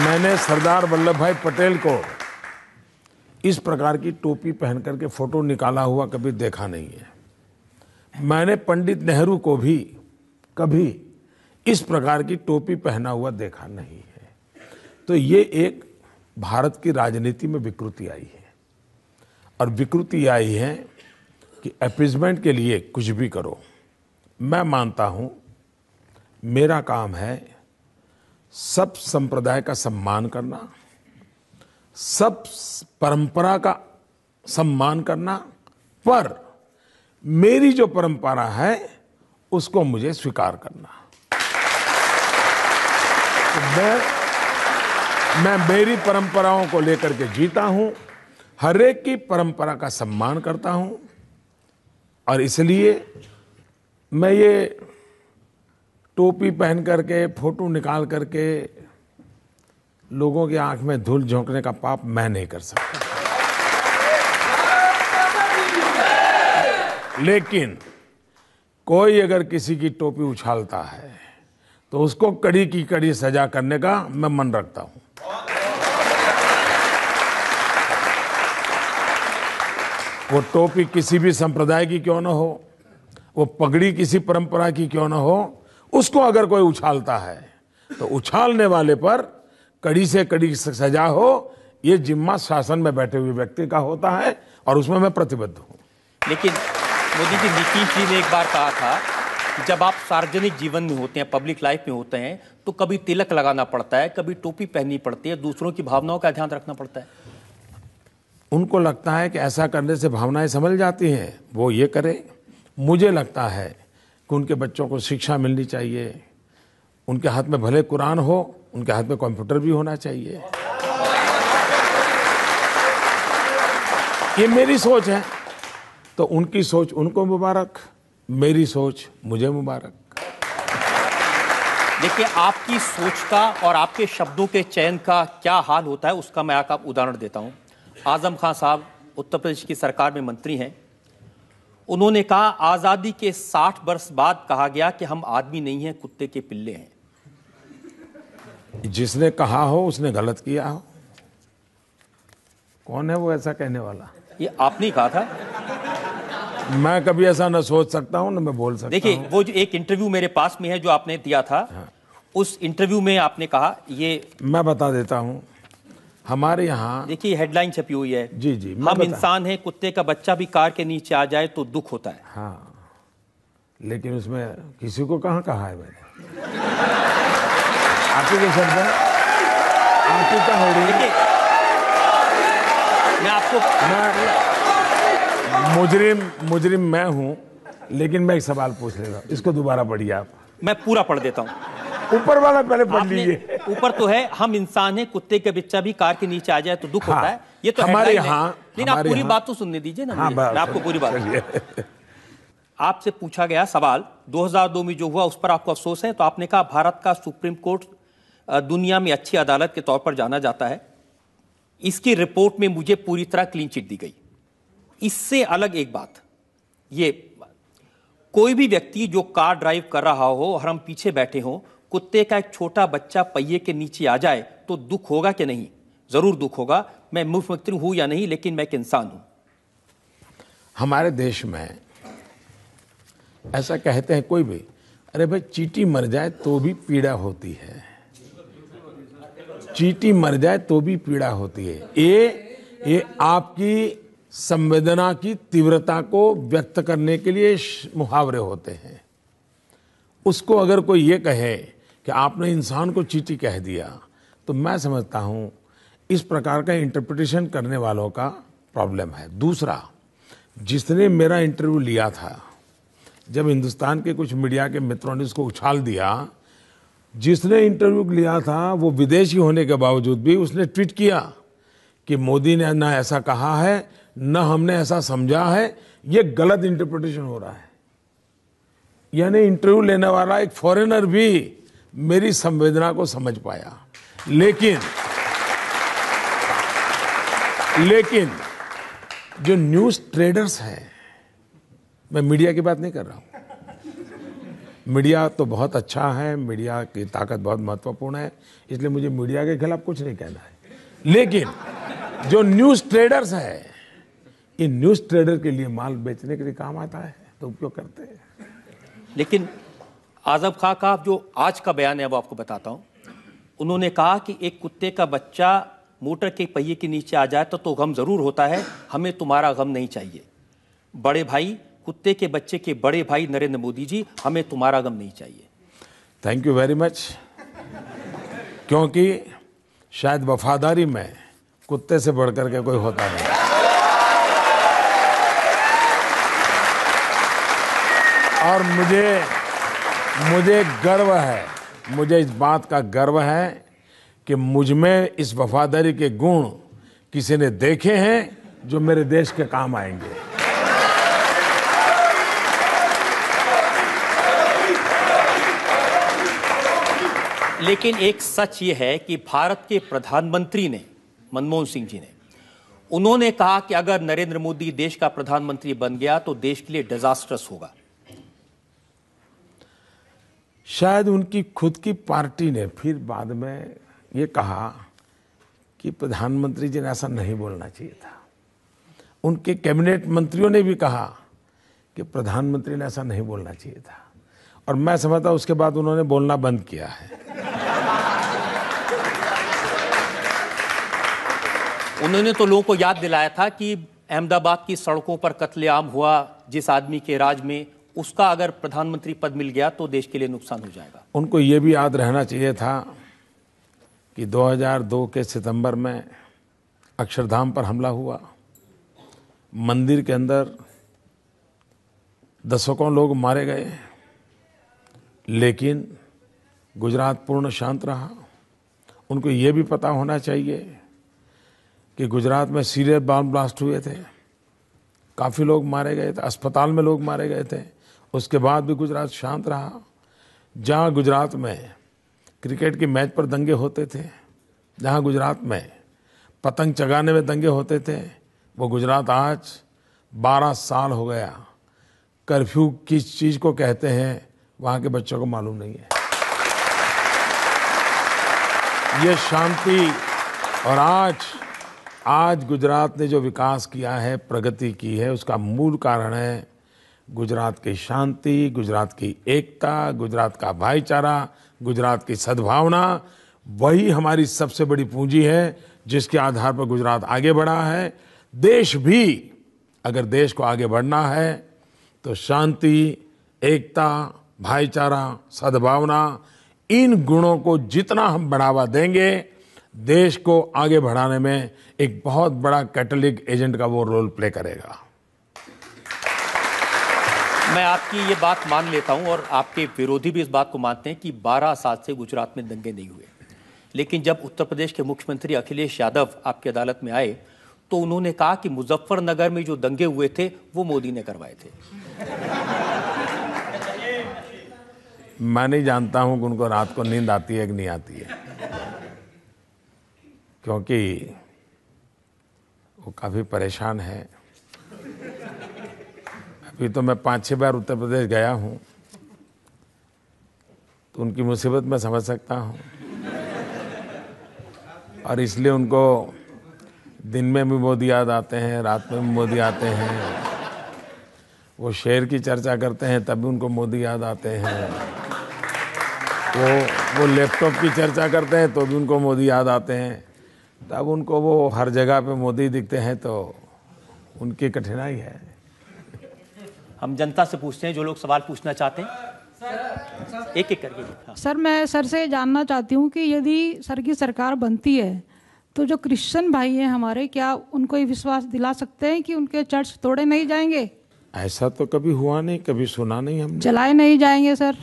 मैंने सरदार वल्लभ भाई पटेल को इस प्रकार की टोपी पहन करके फ़ोटो निकाला हुआ कभी देखा नहीं है। मैंने पंडित नेहरू को भी कभी इस प्रकार की टोपी पहना हुआ देखा नहीं है। तो ये एक भारत की राजनीति में विकृति आई है। और विकृति आई है कि अपीजमेंट के लिए कुछ भी करो। मैं मानता हूँ, मेरा काम है सब संप्रदाय का सम्मान करना, सब परंपरा का सम्मान करना, पर मेरी जो परंपरा है, उसको मुझे स्वीकार करना। तो मैं मैं मेरी परंपराओं को लेकर के जीता हूँ, हर एक की परंपरा का सम्मान करता हूँ, और इसलिए मैं ये टोपी पहन करके, फ़ोटो निकाल करके लोगों की आँख में धूल झोंकने का पाप मैं नहीं कर सकता। लेकिन कोई अगर किसी की टोपी उछालता है तो उसको कड़ी की कड़ी सजा करने का मैं मन रखता हूँ। वो टोपी किसी भी संप्रदाय की क्यों ना हो, वो पगड़ी किसी परंपरा की क्यों ना हो, उसको अगर कोई उछालता है तो उछालने वाले पर कड़ी से कड़ी सजा हो, ये जिम्मा शासन में बैठे हुए व्यक्ति का होता है और उसमें मैं प्रतिबद्ध हूँ। लेकिन मोदी जी, नीतीश जी ने एक बार कहा था जब आप सार्वजनिक जीवन में होते हैं पब्लिक लाइफ में होते हैं तो कभी तिलक लगाना पड़ता है, कभी टोपी पहननी पड़ती है, दूसरों की भावनाओं का ध्यान रखना पड़ता है। उनको लगता है कि ऐसा करने से भावनाएँ संभल जाती हैं, वो ये करें। मुझे लगता है कि उनके बच्चों को शिक्षा मिलनी चाहिए। उनके हाथ में भले कुरान हो, उनके हाथ में कंप्यूटर भी होना चाहिए। ये मेरी सोच है। तो उनकी सोच उनको मुबारक। मेरी सोच मुझे मुबारक। देखिए आपकी सोच का और आपके शब्दों के चयन का क्या हाल होता है उसका मैं आपका उदाहरण देता हूँ। आज़म खान साहब उत्तर प्रदेश की सरकार में मंत्री हैं। उन्होंने कहा आज़ादी के 60 वर्ष बाद कहा गया कि हम आदमी नहीं हैं कुत्ते के पिल्ले हैं। जिसने कहा हो उसने गलत किया हो। कौन है वो ऐसा कहने वाला? ये आपने कहा था। मैं कभी ऐसा न सोच सकता हूँ न मैं बोल सकता देखिए वो जो एक इंटरव्यू मेरे पास में है जो आपने दिया था हाँ। उस इंटरव्यू में आपने कहा ये मैं बता देता हूँ हमारे यहाँ देखिए हेडलाइन छपी हुई है। जी, जी, हम इंसान हैं कुत्ते का बच्चा भी कार के नीचे आ जाए तो दुख होता है। हाँ लेकिन उसमें किसी को कहाँ कहा है मैंने? *laughs* आपके के शब्द है? आपकी क्या हो रही है मैं आपको मैं मुजरिम मुजरिम मैं हूँ लेकिन मैं एक सवाल पूछ ले रहा हूँ। इसको दोबारा पढ़िए आप। मैं पूरा पढ़ देता हूँ। ऊपर वाला पहले पढ़ लीजिए। ऊपर तो है हम इंसान हैं कुत्ते का बच्चा भी कार के नीचे आ जाए तो दुख हाँ, होता है। ये तो हमारे यहाँ- लेकिन आप पूरी बात तो सुनने दीजिए ना हाँ मैं आपको पूरी बात आपसे पूछा गया सवाल 2002 में जो हुआ उस पर आपको अफसोस है? तो आपने कहा भारत का सुप्रीम कोर्ट दुनिया में अच्छी अदालत के तौर पर जाना जाता है। इसकी रिपोर्ट में मुझे पूरी तरह क्लीन चिट दी गई। इससे अलग एक बात। ये, कोई भी व्यक्ति जो कार ड्राइव कर रहा हो और हम पीछे बैठे हों, कुत्ते का एक छोटा बच्चा पहिए के नीचे आ जाए तो दुख होगा कि नहीं? ज़रूर दुख होगा। मैं मुख्यमंत्री हूँ या नहीं, लेकिन मैं एक इंसान हूँ। हमारे देश में ऐसा कहते हैं कोई भी, अरे भाई, चीटी मर जाए तो भी पीड़ा होती है। चीटी मर जाए तो भी पीड़ा होती है। ये ये आपकी संवेदना की तीव्रता को व्यक्त करने के लिए मुहावरे होते हैं। उसको अगर कोई ये कहे कि आपने इंसान को चीटी कह दिया तो मैं समझता हूँ इस प्रकार का इंटरप्रिटेशन करने वालों का प्रॉब्लम है। दूसरा, जिसने मेरा इंटरव्यू लिया था, जब हिंदुस्तान के कुछ मीडिया के मित्रों ने उसको उछाल दिया, जिसने इंटरव्यू लिया था, वो विदेशी होने के बावजूद भी उसने ट्वीट किया कि मोदी ने ना ऐसा कहा है न हमने ऐसा समझा है, ये गलत इंटरप्रिटेशन हो रहा है। यानी इंटरव्यू लेने वाला एक फॉरेनर भी मेरी संवेदना को समझ पाया। लेकिन लेकिन, जो न्यूज़ ट्रेडर्स हैं, मैं मीडिया की बात नहीं कर रहा हूँ। मीडिया तो बहुत अच्छा है मीडिया की ताकत बहुत महत्वपूर्ण है, इसलिए मुझे मीडिया के खिलाफ कुछ नहीं कहना है। लेकिन, जो न्यूज़ ट्रेडर्स है इन न्यूज़ ट्रेडर के लिए माल बेचने के लिए काम आता है तो उपयोग करते हैं। लेकिन आज़म खां का जो आज का बयान है वो आपको बताता हूँ। उन्होंने कहा कि एक कुत्ते का बच्चा मोटर के पहिए के नीचे आ जाए तो, तो गम ज़रूर होता है हमें तुम्हारा गम नहीं चाहिए। बड़े भाई कुत्ते के बच्चे के बड़े भाई नरेंद्र मोदी जी हमें तुम्हारा गम नहीं चाहिए। थैंक यू वेरी मच क्योंकि शायद वफादारी में कुत्ते से बढ़कर के कोई होता नहीं। और मुझे मुझे गर्व है, मुझे इस बात का गर्व है कि मुझमें इस वफादारी के गुण किसी ने देखे हैं जो मेरे देश के काम आएँगे। लेकिन एक सच ये है कि भारत के प्रधानमंत्री ने, मनमोहन सिंह जी ने, उन्होंने कहा कि अगर नरेंद्र मोदी देश का प्रधानमंत्री बन गया तो देश के लिए डिजास्टर्स होगा। शायद उनकी खुद की पार्टी ने फिर बाद में ये कहा कि प्रधानमंत्री जी ने ऐसा नहीं बोलना चाहिए था। उनके कैबिनेट मंत्रियों ने भी कहा कि प्रधानमंत्री ने ऐसा नहीं बोलना चाहिए था। और मैं समझता उसके बाद उन्होंने बोलना बंद किया है। उन्होंने तो लोगों को याद दिलाया था कि अहमदाबाद की सड़कों पर कत्लेआम हुआ, जिस आदमी के राज में उसका अगर प्रधानमंत्री पद मिल गया तो देश के लिए नुकसान हो जाएगा। उनको ये भी याद रहना चाहिए था कि 2002 के सितंबर में अक्षरधाम पर हमला हुआ। मंदिर के अंदर दशकों लोग मारे गए, लेकिन गुजरात पूर्ण शांत रहा। उनको ये भी पता होना चाहिए कि गुजरात में सीरियस बॉम्ब ब्लास्ट हुए थे। काफ़ी लोग मारे गए थे, अस्पताल में लोग मारे गए थे। उसके बाद भी गुजरात शांत रहा। जहाँ गुजरात में क्रिकेट की मैच पर दंगे होते थे, जहाँ गुजरात में पतंग चगाने में दंगे होते थे, वो गुजरात आज 12 साल हो गया। कर्फ्यू किस चीज़ को कहते हैं, वहाँ के बच्चों को मालूम नहीं है। ये शांति और आज आज गुजरात ने जो विकास किया है, प्रगति की है, उसका मूल कारण है गुजरात की शांति, गुजरात की एकता, गुजरात का भाईचारा, गुजरात की सद्भावना, वही हमारी सबसे बड़ी पूंजी है, जिसके आधार पर गुजरात आगे बढ़ा है। देश भी अगर देश को आगे बढ़ना है तो शांति, एकता, भाईचारा, सद्भावना, इन गुणों को जितना हम बढ़ावा देंगे, देश को आगे बढ़ाने में एक बहुत बड़ा कैटलिक एजेंट का वो रोल प्ले करेगा। मैं आपकी ये बात मान लेता हूँ और आपके विरोधी भी इस बात को मानते हैं कि 12 साल से गुजरात में दंगे नहीं हुए। लेकिन जब उत्तर प्रदेश के मुख्यमंत्री अखिलेश यादव आपकी अदालत में आए तो उन्होंने कहा कि मुजफ्फरनगर में जो दंगे हुए थे, वो मोदी ने करवाए थे। मैं नहीं जानता हूँ कि उनको रात को नींद आती है कि नहीं आती है। क्योंकि वो काफ़ी परेशान है। अभी तो मैं पाँच छह बार उत्तर प्रदेश गया हूँ तो उनकी मुसीबत मैं समझ सकता हूँ। और इसलिए उनको दिन में भी मोदी याद आते हैं, रात में भी मोदी आते हैं। वो शेर की चर्चा करते हैं, तब भी उनको मोदी याद आते हैं। वो वो लैपटॉप की चर्चा करते हैं तो भी उनको मोदी याद आते हैं। तब उनको वो हर जगह पे मोदी दिखते हैं तो उनकी कठिनाई है। हम जनता से पूछते हैं जो लोग सवाल पूछना चाहते हैं। एक एक करके। सर मैं सर से जानना चाहती हूँ कि यदि सर की सरकार बनती है तो जो क्रिश्चियन भाई हैं हमारे क्या उनको ये विश्वास दिला सकते हैं कि उनके चर्च तोड़े नहीं जाएँगे? ऐसा तो कभी हुआ नहीं कभी सुना नहीं हम जलाए नहीं जाएँगे सर।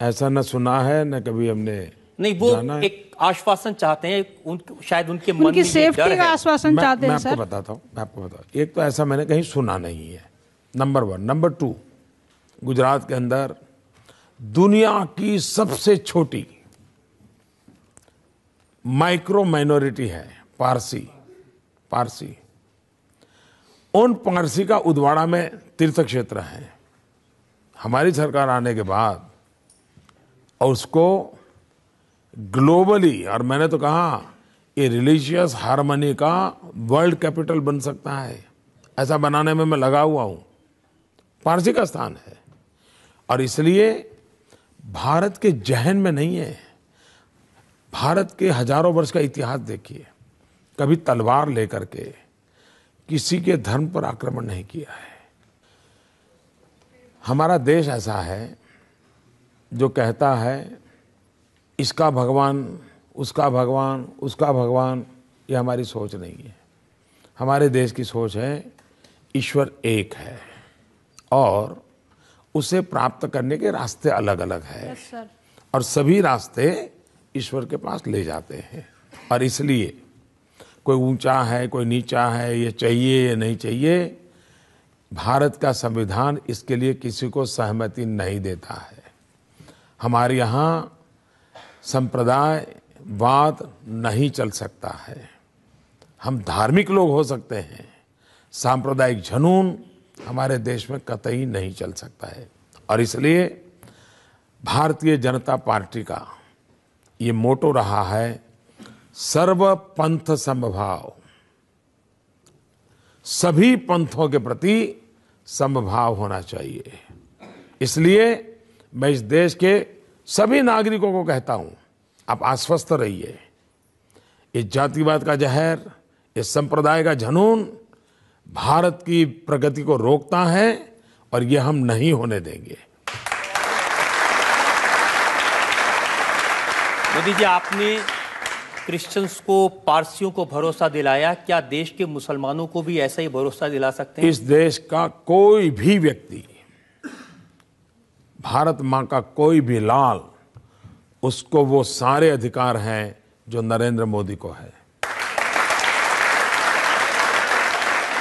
ऐसा न सुना है न कभी हमने नहीं वो एक आश्वासन चाहते हैं उन शायद उनके मन उनकी सेफ्टी का आश्वासन चाहते मैं हैं आपको सर। बताता हूँ मैं आपको बताता हूँ। एक तो ऐसा मैंने कहीं सुना नहीं है। Number one number two Gujarat के अंदर दुनिया की सबसे छोटी माइक्रो माइनॉरिटी है पारसी पारसी उन पारसी का उदवाड़ा में तीर्थ क्षेत्र है। हमारी सरकार आने के बाद और उसको ग्लोबली और मैंने तो कहा, ये रिलीजियस हारमोनी का वर्ल्ड कैपिटल बन सकता है। ऐसा बनाने में मैं लगा हुआ हूँ। पारसी का स्थान है। और इसलिए भारत के जहन में नहीं है। भारत के हज़ारों वर्ष का इतिहास देखिए। कभी तलवार लेकर के किसी के धर्म पर आक्रमण नहीं किया है। हमारा देश ऐसा है जो कहता है, इसका भगवान, उसका भगवान उसका भगवान, ये हमारी सोच नहीं है। हमारे देश की सोच है, ईश्वर एक है। और उसे प्राप्त करने के रास्ते अलग अलग है सर और सभी रास्ते ईश्वर के पास ले जाते हैं। और इसलिए कोई ऊँचा है कोई नीचा है ये चाहिए ये नहीं चाहिए भारत का संविधान इसके लिए किसी को सहमति नहीं देता है। हमारे यहाँ संप्रदाय वाद नहीं चल सकता है। हम धार्मिक लोग हो सकते हैं सांप्रदायिक जनून हमारे देश में कतई नहीं चल सकता है। और इसलिए भारतीय जनता पार्टी का ये मोटो रहा है सर्व पंथ समभाव। सभी पंथों के प्रति समभाव होना चाहिए। इसलिए मैं इस देश के सभी नागरिकों को कहता हूँ, आप आश्वस्त रहिए। इस जातिवाद का जहर, इस संप्रदाय का जनून भारत की प्रगति को रोकता है और ये हम नहीं होने देंगे। मोदी जी आपने क्रिश्चियंस को पारसियों को भरोसा दिलाया। क्या देश के मुसलमानों को भी ऐसा ही भरोसा दिला सकते हैं? इस देश का कोई भी व्यक्ति भारत माँ का कोई भी लाल उसको वो सारे अधिकार हैं जो नरेंद्र मोदी को है।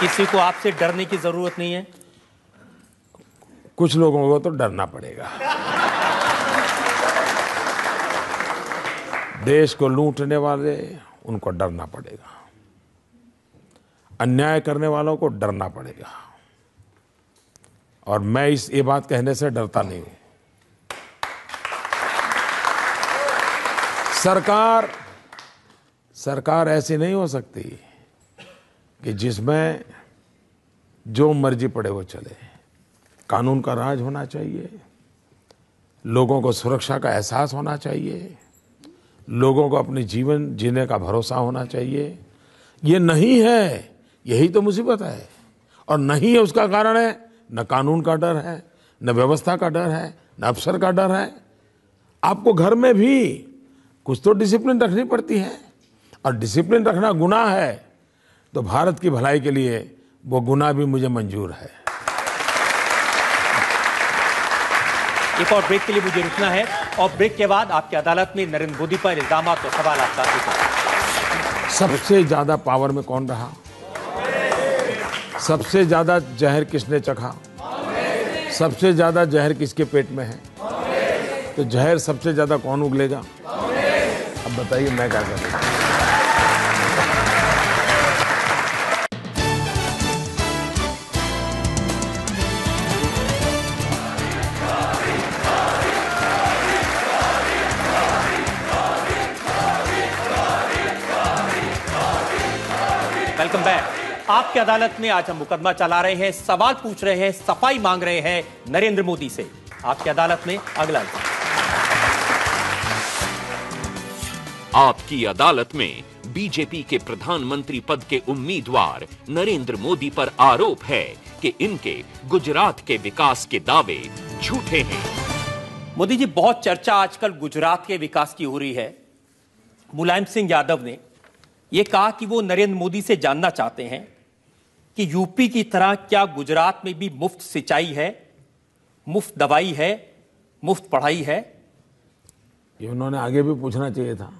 किसी को आपसे डरने की ज़रूरत नहीं है? कुछ लोगों को तो डरना पड़ेगा। देश को लूटने वाले, उनको डरना पड़ेगा। अन्याय करने वालों को डरना पड़ेगा। और मैं इस, ये बात कहने से डरता नहीं हूँ। सरकार सरकार ऐसी नहीं हो सकती। कि जिसमें जो मर्ज़ी पड़े वो चले। कानून का राज होना चाहिए। लोगों को सुरक्षा का एहसास होना चाहिए। लोगों को अपने जीवन जीने का भरोसा होना चाहिए। ये नहीं है, यही तो मुसीबत है। और नहीं है उसका कारण है, न कानून का डर है, न व्यवस्था का डर है, न अफसर का डर है। आपको घर में भी कुछ तो डिसिप्लिन रखनी पड़ती है। और डिसिप्लिन रखना गुनाह है। तो भारत की भलाई के लिए वो गुना भी मुझे मंजूर है। एक और ब्रेक के लिए मुझे रुकना है और ब्रेक के बाद आपकी अदालत में नरेंद्र मोदी पर इल्ज़ाम और सवाल आपका सबसे ज़्यादा पावर में कौन रहा? सबसे ज़्यादा जहर किसने चखा? सबसे ज़्यादा जहर किसके पेट में है? तो जहर सबसे ज़्यादा कौन उगलेगा? अब बताइए मैं क्या करूँ? आपकी अदालत में आज हम मुकदमा चला रहे हैं सवाल पूछ रहे हैं सफ़ाई मांग रहे हैं नरेंद्र मोदी से। आपकी अदालत में अगला आपकी अदालत में बीजेपी के प्रधानमंत्री पद के उम्मीदवार नरेंद्र मोदी पर आरोप है कि इनके गुजरात के विकास के दावे झूठे हैं। मोदी जी बहुत चर्चा आजकल गुजरात के विकास की हो रही है। मुलायम सिंह यादव ने यह कहा कि वो नरेंद्र मोदी से जानना चाहते हैं। कि यूपी की तरह क्या गुजरात में भी मुफ़्त सिंचाई है मुफ़्त दवाई है मुफ़्त पढ़ाई है? ये उन्होंने आगे भी पूछना चाहिए था।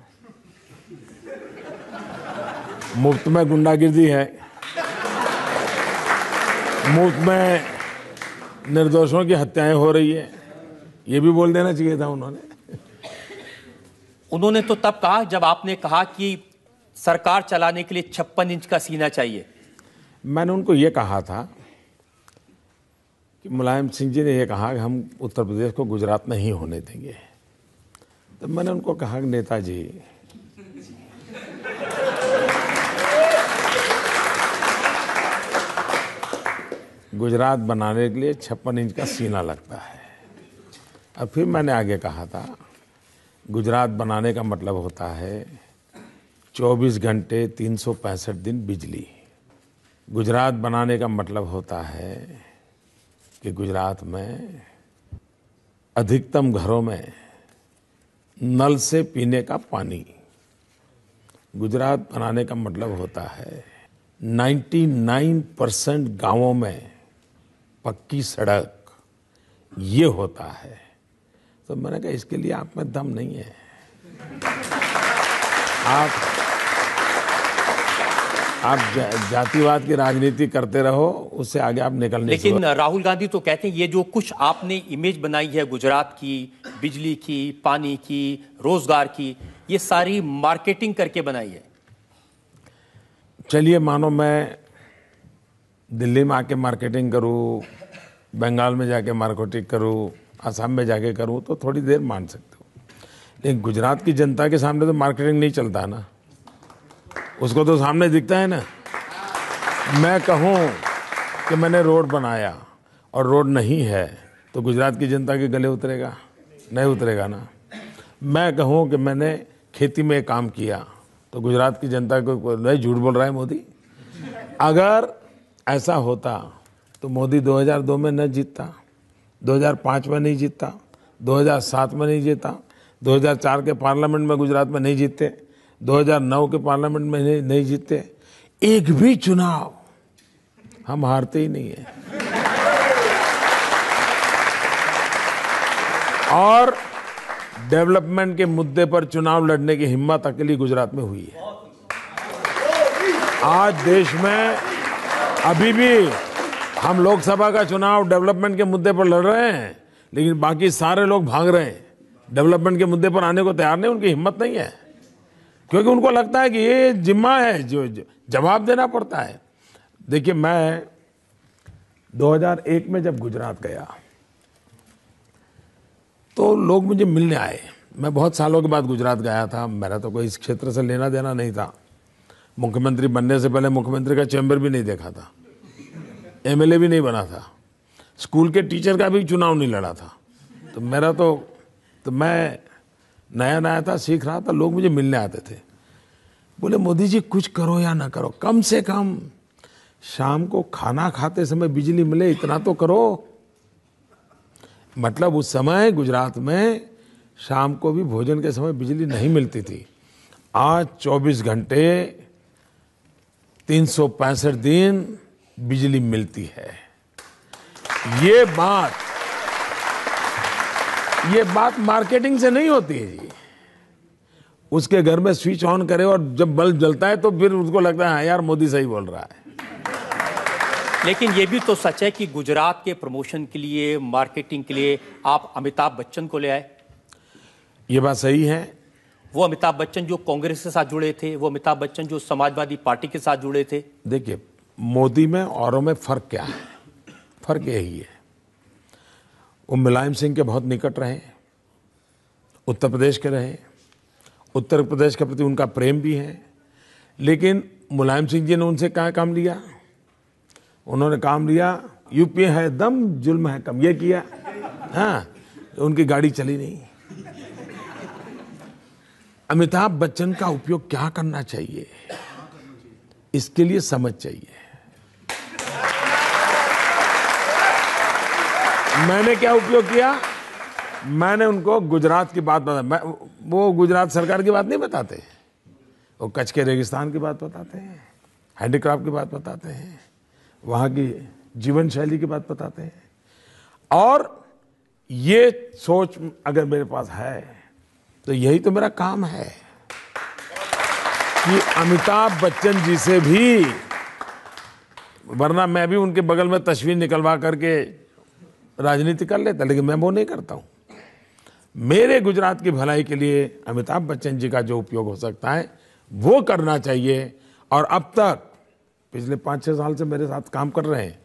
मुफ़्त में गुंडागिर्दी है मुफ़्त में निर्दोषों की हत्याएँ हो रही है ये भी बोल देना चाहिए था उन्होंने। उन्होंने तो तब कहा जब आपने कहा कि सरकार चलाने के लिए छप्पन इंच का सीना चाहिए। मैंने उनको ये कहा था कि मुलायम सिंह जी ने यह कहा कि हम उत्तर प्रदेश को गुजरात नहीं होने देंगे। तो मैंने उनको कहा कि नेताजी, गुजरात बनाने के लिए छप्पन इंच का सीना लगता है। और फिर मैंने आगे कहा था, गुजरात बनाने का मतलब होता है 24 घंटे तीन सौ पैंसठ दिन बिजली। गुजरात बनाने का मतलब होता है कि गुजरात में अधिकतम घरों में नल से पीने का पानी, गुजरात बनाने का मतलब होता है 99 परसेंट गाँवों में पक्की सड़क, ये होता है। तो मैंने कहा, इसके लिए आप में दम नहीं है। आप आप जा, जातिवाद की राजनीति करते रहो उससे आगे आप निकल नहीं लेकिन राहुल गांधी तो कहते हैं ये जो कुछ आपने इमेज बनाई है गुजरात की बिजली की पानी की रोज़गार की ये सारी मार्केटिंग करके बनाई है। चलिए मानो मैं दिल्ली में आके मार्केटिंग करूँ बंगाल में जाके मार्केटिंग करूँ असम में जाके करूँ तो थोड़ी देर मान सकते हो। लेकिन गुजरात की जनता के सामने तो मार्केटिंग नहीं चलता ना। उसको तो सामने दिखता है ना। मैं कहूँ कि मैंने रोड बनाया और रोड नहीं है तो गुजरात की जनता के गले उतरेगा, नहीं उतरेगा ना। मैं कहूँ कि मैंने खेती में काम किया तो गुजरात की जनता को नहीं, झूठ बोल रहा है मोदी। अगर ऐसा होता तो मोदी 2002 में न जीतता 2005 में नहीं जीतता 2007 में नहीं जीता 2004 के पार्लियामेंट में गुजरात में नहीं जीते 2009 के पार्लियामेंट में नहीं, नहीं जीते। एक भी चुनाव हम हारते ही नहीं है। और डेवलपमेंट के मुद्दे पर चुनाव लड़ने की हिम्मत अकेली गुजरात में हुई है। आज देश में अभी भी हम लोकसभा का चुनाव डेवलपमेंट के मुद्दे पर लड़ रहे हैं लेकिन बाकी सारे लोग भाग रहे हैं। डेवलपमेंट के मुद्दे पर आने को तैयार नहीं उनकी हिम्मत नहीं है। क्योंकि उनको लगता है कि ये जिम्मा है, जो जवाब देना पड़ता है। देखिए, मैं 2001 में जब गुजरात गया तो लोग मुझे मिलने आए। मैं बहुत सालों के बाद गुजरात गया था। मेरा तो कोई इस क्षेत्र से लेना देना नहीं था। मुख्यमंत्री बनने से पहले मुख्यमंत्री का चैम्बर भी नहीं देखा था। एमएलए भी नहीं बना था। स्कूल के टीचर का भी चुनाव नहीं लड़ा था। तो मेरा तो तो मैं नया नया था, सीख रहा था, लोग मुझे मिलने आते थे। बोले, मोदी जी, कुछ करो या ना करो, कम से कम शाम को खाना खाते समय बिजली मिले, इतना तो करो। मतलब उस समय गुजरात में शाम को भी भोजन के समय बिजली नहीं मिलती थी। आज 24 घंटे, तीन सौ पैंसठ दिन बिजली मिलती है। ये बात ये बात मार्केटिंग से नहीं होती है जी। उसके घर में स्विच ऑन करे और जब बल्ब जलता है तो फिर उसको लगता है हाँ यार मोदी सही बोल रहा है। लेकिन ये भी तो सच है कि गुजरात के प्रमोशन के लिए मार्केटिंग के लिए आप अमिताभ बच्चन को ले आए। ये बात सही है। वो अमिताभ बच्चन जो कांग्रेस के साथ जुड़े थे वो अमिताभ बच्चन जो समाजवादी पार्टी के साथ जुड़े थे। देखिए मोदी में औरों में फ़र्क क्या है? फ़र्क यही है। वो मुलायम सिंह के बहुत निकट रहे, उत्तर प्रदेश के रहे, उत्तर प्रदेश के प्रति उनका प्रेम भी है, लेकिन मुलायम सिंह जी ने उनसे क्या काम लिया? उन्होंने काम लिया, यूपी है दम, जुल्म है कम, ये किया। हाँ उनकी गाड़ी चली नहीं। अमिताभ बच्चन का उपयोग क्या करना चाहिए? इसके लिए समझ चाहिए। मैंने क्या उपयोग किया? मैंने उनको गुजरात की बात बता वो गुजरात सरकार की बात नहीं बताते वो कच्छ के रेगिस्तान की बात बताते हैं, हैंडीक्राफ्ट की बात बताते हैं, वहाँ की जीवन शैली की बात बताते हैं। और ये सोच अगर मेरे पास है तो यही तो मेरा काम है कि अमिताभ बच्चन जी से भी, वरना मैं भी उनके बगल में तस्वीर निकलवा करके राजनीति कर लेता, लेकिन मैं वो नहीं करता हूँ। मेरे गुजरात की भलाई के लिए अमिताभ बच्चन जी का जो उपयोग हो सकता है, वो करना चाहिए। और अब तक, पिछले पाँच छः साल से मेरे साथ काम कर रहे हैं,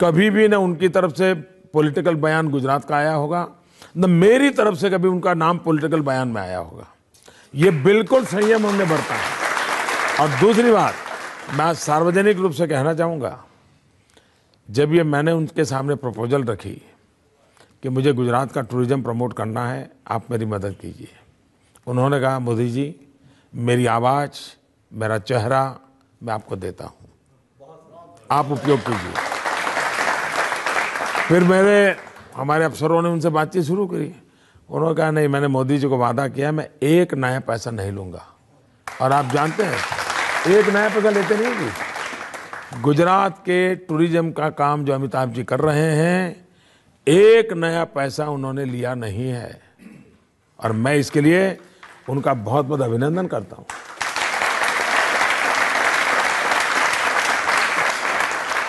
कभी भी न उनकी तरफ़ से पॉलिटिकल बयान गुजरात का आया होगा, न मेरी तरफ़ से कभी उनका नाम पॉलिटिकल बयान में आया होगा। ये बिल्कुल संयम हमने बरता है। और दूसरी बात, मैं सार्वजनिक रूप से कहना चाहूँगा जब ये मैंने उनके सामने प्रपोजल रखी कि मुझे गुजरात का टूरिज़्म प्रमोट करना है, आप मेरी मदद कीजिए। उन्होंने कहा, मोदी जी, मेरी आवाज़, मेरा चेहरा मैं आपको देता हूँ। आप उपयोग कीजिए। फिर मेरे, हमारे अफसरों ने उनसे बातचीत शुरू करी। उन्होंने कहा, नहीं, मैंने मोदी जी को वादा किया, मैं एक नया पैसा नहीं लूँगा। और आप जानते हैं, एक नया पैसा लेते नहीं जी गुजरात के टूरिज़्म का काम जो अमिताभ जी कर रहे हैं एक नया पैसा उन्होंने लिया नहीं है। और मैं इसके लिए उनका बहुत बहुत अभिनंदन करता हूँ।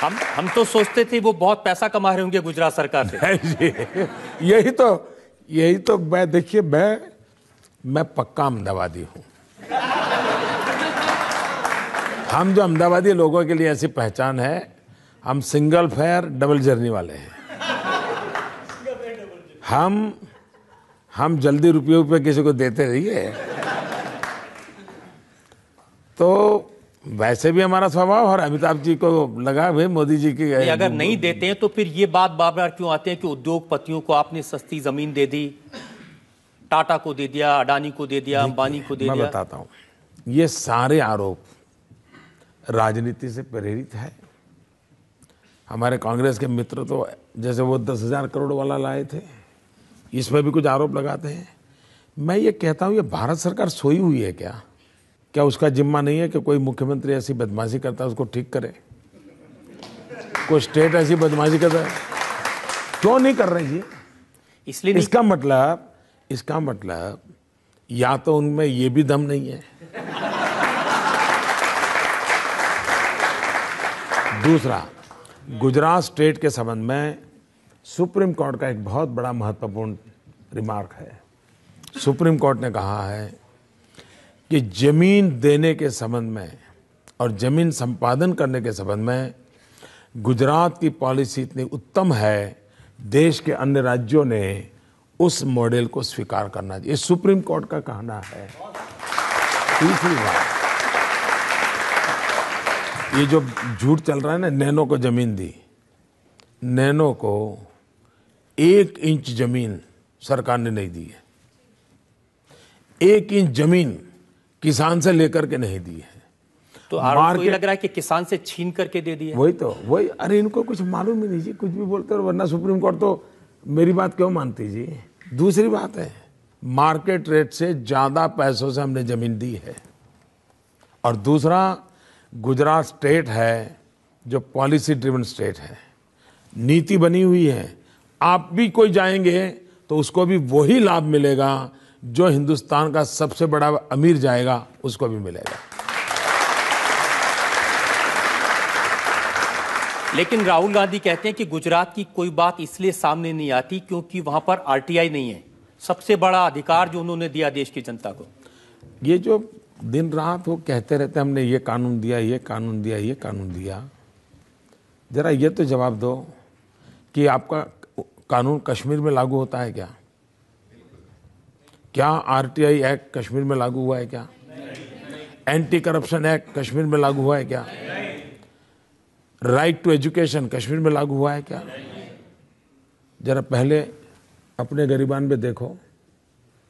हम हम तो सोचते थे वो बहुत पैसा कमा रहे होंगे गुजरात सरकार से। *laughs* यही तो यही तो मैं देखिए मैं मैं पक्का अहमदाबादी हूँ। हम जो अहमदाबादी लोगों के लिए ऐसी पहचान है हम सिंगल फेयर डबल जर्नी वाले हैं। हम हम जल्दी रुपये रुपये किसी को देते रहिए तो वैसे भी हमारा स्वभाव और अमिताभ जी को लगा भाई मोदी जी की नहीं, अगर नहीं देते हैं तो फिर ये बात बार बार क्यों आते हैं कि उद्योगपतियों को आपने सस्ती ज़मीन दे दी टाटा को दे दिया अडानी को दे दिया अंबानी को दे मैं दिया? बताता हूँ। ये सारे आरोप राजनीति से प्रेरित है। हमारे कांग्रेस के मित्र तो जैसे वो दस हज़ार करोड़ वाला लाए थे इसमें भी कुछ आरोप लगाते हैं। मैं ये कहता हूँ ये भारत सरकार सोई हुई है क्या? क्या उसका जिम्मा नहीं है कि कोई मुख्यमंत्री ऐसी बदमाशी करता है उसको ठीक करे? कोई स्टेट ऐसी बदमाशी करता है? क्यों नहीं कर रहे जी? इसलिए इसका मतलब इसका मतलब या तो उनमें ये भी दम नहीं है दूसरा, गुजरात स्टेट के संबंध में सुप्रीम कोर्ट का एक बहुत बड़ा महत्वपूर्ण रिमार्क है। सुप्रीम कोर्ट ने कहा है कि ज़मीन देने के संबंध में और ज़मीन संपादन करने के संबंध में गुजरात की पॉलिसी इतनी उत्तम है, देश के अन्य राज्यों ने उस मॉडल को स्वीकार करना चाहिए। सुप्रीम कोर्ट का कहना है। तीसरी बात ये जो झूठ चल रहा है ना नैनो को ज़मीन दी। नैनो को एक इंच ज़मीन सरकार ने नहीं दी है। एक इंच ज़मीन किसान से लेकर के नहीं दी है। तो आरोप तो लग रहा है कि किसान से छीन करके दे दिया वही तो वही अरे इनको कुछ मालूम ही नहीं जी कुछ भी बोलते वरना सुप्रीम कोर्ट तो मेरी बात क्यों मानती जी? दूसरी बात है मार्केट रेट से ज़्यादा पैसों से हमने ज़मीन दी है। और दूसरा गुजरात स्टेट है जो पॉलिसी ड्रिवन स्टेट है। नीति बनी हुई है। आप भी कोई जाएँगे तो उसको भी वही लाभ मिलेगा जो हिंदुस्तान का सबसे बड़ा अमीर जाएगा उसको भी मिलेगा। लेकिन राहुल गांधी कहते हैं कि गुजरात की कोई बात इसलिए सामने नहीं आती क्योंकि वहाँ पर आरटीआई नहीं है। सबसे बड़ा अधिकार जो उन्होंने दिया देश की जनता को। ये जो दिन रात वो कहते रहते हमने ये कानून दिया, ये कानून दिया, ये कानून दिया। जरा ये तो जवाब दो कि आपका कानून कश्मीर में लागू होता है क्या? क्या आरटीआई एक्ट कश्मीर में लागू हुआ है क्या? एंटी करप्शन एक्ट कश्मीर में लागू हुआ है क्या? राइट टू एजुकेशन कश्मीर में लागू हुआ है क्या? जरा पहले अपने गरीबान में देखो,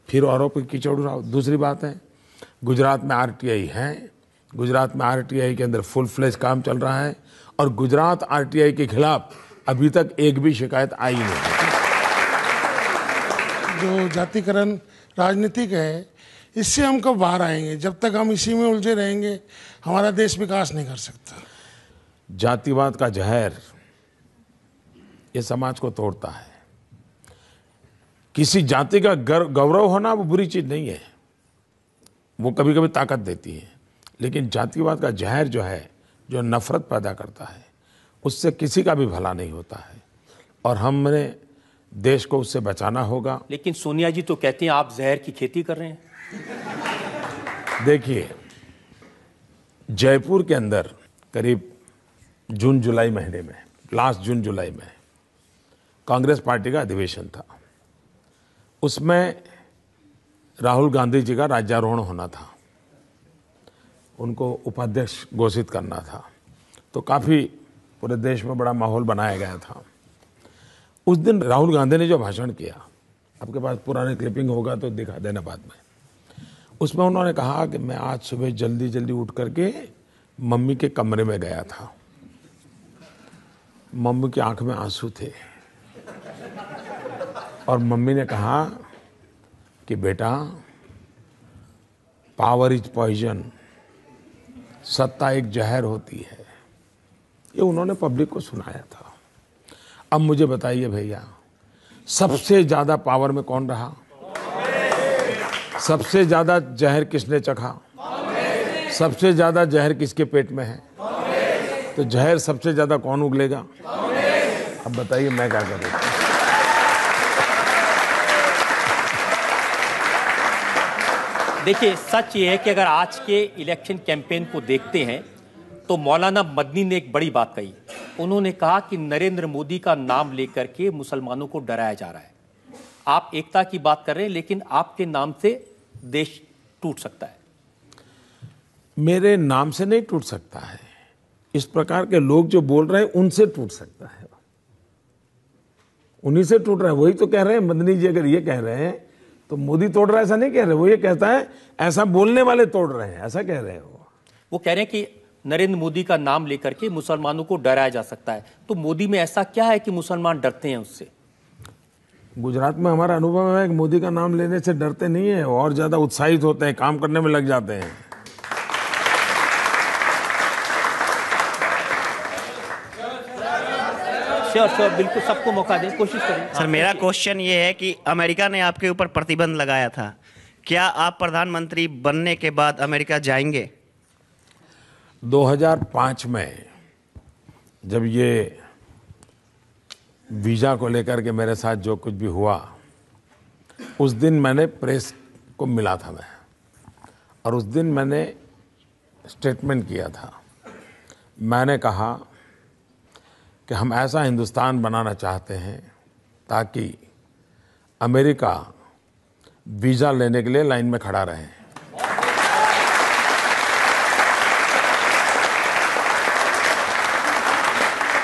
फिर औरों पर कीचड़ उड़ाओ दूसरी बात है गुजरात में आरटीआई है। गुजरात में आरटीआई के अंदर फुल फ्लेज काम चल रहा है और गुजरात आरटीआई के खिलाफ अभी तक एक भी शिकायत आई नहीं जो जातिकरण राजनीतिक है इससे हम कब बाहर आएँगे? जब तक हम इसी में उलझे रहेंगे हमारा देश विकास नहीं कर सकता। जातिवाद का जहर ये समाज को तोड़ता है। किसी जाति का गौरव होना वो बुरी चीज़ नहीं है। वो कभी कभी ताकत देती है। लेकिन जातिवाद का जहर जो है जो नफरत पैदा करता है उससे किसी का भी भला नहीं होता है। और हमने देश को उससे बचाना होगा। लेकिन सोनिया जी तो कहती हैं आप जहर की खेती कर रहे हैं। देखिए जयपुर के अंदर करीब जून जुलाई महीने में लास्ट जून जुलाई में कांग्रेस पार्टी का अधिवेशन था। उसमें राहुल गांधी जी का राज्यारोहण होना था। उनको उपाध्यक्ष घोषित करना था। तो काफ़ी पूरे देश में बड़ा माहौल बनाया गया था। उस दिन राहुल गांधी ने जो भाषण किया, आपके पास पुराने क्लिपिंग होगा तो दिखा देना बाद में। उसमें उन्होंने कहा कि मैं आज सुबह जल्दी जल्दी उठ करके मम्मी के कमरे में गया था। मम्मी की आँख में आँसू थे। और मम्मी ने कहा कि बेटा पावर इज़ पॉइजन सत्ता एक जहर होती है। ये उन्होंने पब्लिक को सुनाया था। अब मुझे बताइए भैया, सबसे ज़्यादा पावर में कौन रहा? सबसे ज़्यादा जहर किसने चखा? सबसे ज़्यादा जहर किसके पेट में है? तो जहर सबसे ज़्यादा कौन उगलेगा? अब बताइए मैं क्या करूँ? देखिए, सच ये है कि अगर आज के इलेक्शन कैंपेन को देखते हैं तो मौलाना मदनी ने एक बड़ी बात कही। उन्होंने कहा कि नरेंद्र मोदी का नाम लेकर के मुसलमानों को डराया जा रहा है। आप एकता की बात कर रहे हैं, लेकिन आपके नाम से देश टूट सकता है। मेरे नाम से नहीं टूट सकता है। इस प्रकार के लोग जो बोल रहे हैं, उनसे टूट सकता है। उन्हीं से टूट रहा है। वही तो कह रहे हैं, मदनी जी अगर ये कह रहे हैं तो मोदी तोड़ रहा है ऐसा नहीं कह रहे वो ये कहता है ऐसा बोलने वाले तोड़ रहे हैं ऐसा कह रहे हैं वो। वो कह रहे हैं कि नरेंद्र मोदी का नाम लेकर के मुसलमानों को डराया जा सकता है। तो मोदी में ऐसा क्या है कि मुसलमान डरते हैं उससे? गुजरात में हमारा अनुभव है कि मोदी का नाम लेने से डरते नहीं है और ज़्यादा उत्साहित होते हैं काम करने में लग जाते हैं। श्योर श्योर बिल्कुल सबको मौका दें कोशिश करें। सर मेरा क्वेश्चन ये है कि अमेरिका ने आपके ऊपर प्रतिबंध लगाया था। क्या आप प्रधानमंत्री बनने के बाद अमेरिका जाएँगे? 2005 में जब ये वीज़ा को लेकर के मेरे साथ जो कुछ भी हुआ उस दिन मैंने प्रेस को मिला था मैं। और उस दिन मैंने स्टेटमेंट किया था। मैंने कहा कि हम ऐसा हिंदुस्तान बनाना चाहते हैं ताकि अमेरिका वीज़ा लेने के लिए लाइन में खड़ा रहे।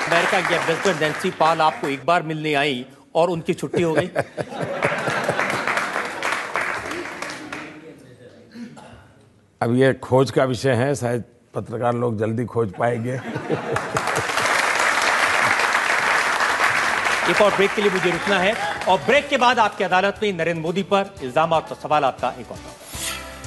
अमेरिका की प्रेसिडेंट नैन्सी पाल आपको एक बार मिलने आई और उनकी छुट्टी हो गई। *laughs* अब ये खोज का विषय है शायद पत्रकार लोग जल्दी खोज पाएँगे। *laughs* एक और ब्रेक के लिए मुझे रुकना है और ब्रेक के बाद आपकी अदालत में नरेंद्र मोदी पर इल्ज़ाम और सवाल का एक और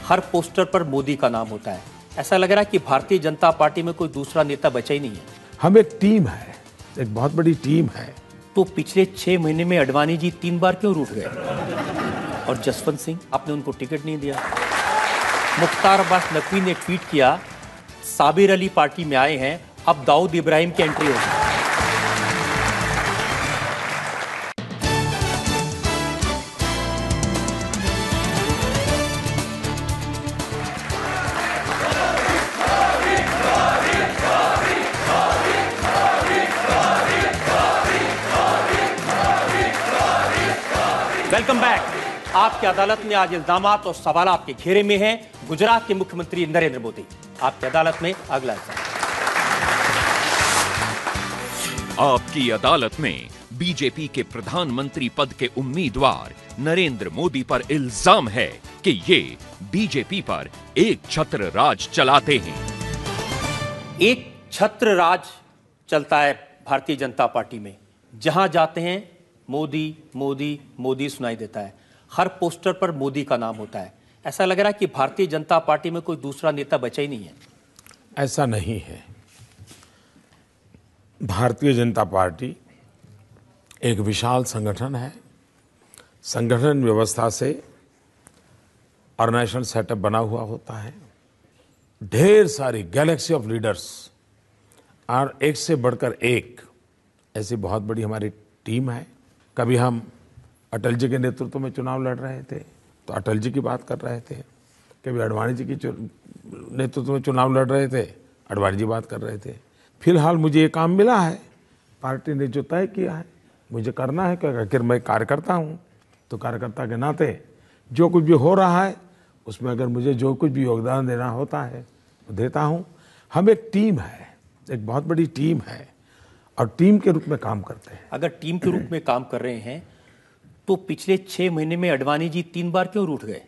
हर पोस्टर पर मोदी का नाम होता है। ऐसा लग रहा है कि भारतीय जनता पार्टी में कोई दूसरा नेता बचा ही नहीं है। हम एक टीम है एक बहुत बड़ी टीम है। तो पिछले छह महीने में अडवाणी जी तीन बार क्यों रूठ गए? और जसवंत सिंह आपने उनको टिकट नहीं दिया। मुख्तार अब्बास नकवी ने ट्वीट किया साबिर अली पार्टी में आए हैं अब दाऊद इब्राहिम की एंट्री होगी। आपकी अदालत में आज इल्ज़ाम और सवाल आपके घेरे में हैं। गुजरात के मुख्यमंत्री नरेंद्र मोदी आपकी अदालत में अगला इल्ज़ाम आपकी अदालत में बीजेपी के प्रधानमंत्री पद के उम्मीदवार नरेंद्र मोदी पर इल्ज़ाम है कि ये बीजेपी पर एक छत्र राज चलाते हैं। एक छत्र राज चलता है भारतीय जनता पार्टी में। जहाँ जाते हैं मोदी मोदी मोदी सुनाई देता है। हर पोस्टर पर मोदी का नाम होता है। ऐसा लग रहा है कि भारतीय जनता पार्टी में कोई दूसरा नेता बचा ही नहीं है। ऐसा नहीं है। भारतीय जनता पार्टी एक विशाल संगठन है। संगठन व्यवस्था से ऑर्गेनाइजेशन सेटअप बना हुआ होता है। ढेर सारी गैलेक्सी ऑफ़ लीडर्स और एक से बढ़कर एक ऐसी बहुत बड़ी हमारी टीम है। कभी हम अटल जी के नेतृत्व में चुनाव लड़ रहे थे तो अटल जी की बात कर रहे थे। कभी अडवाणी जी की नेतृत्व में चुनाव लड़ रहे थे अडवाणी जी बात कर रहे थे। फ़िलहाल मुझे ये काम मिला है। पार्टी ने जो तय किया है, मुझे करना है, क्योंकि आखिर मैं कार्यकर्ता हूँ तो कार्यकर्ता के नाते जो कुछ भी हो रहा है, उसमें अगर मुझे जो कुछ भी योगदान देना होता है तो देता हूँ। हम एक टीम है, एक बहुत बड़ी टीम है, और टीम के रूप में काम करते हैं। अगर टीम के रूप में काम कर रहे हैं तो पिछले छह महीने में अडवाणी जी तीन बार क्यों रूठ गए?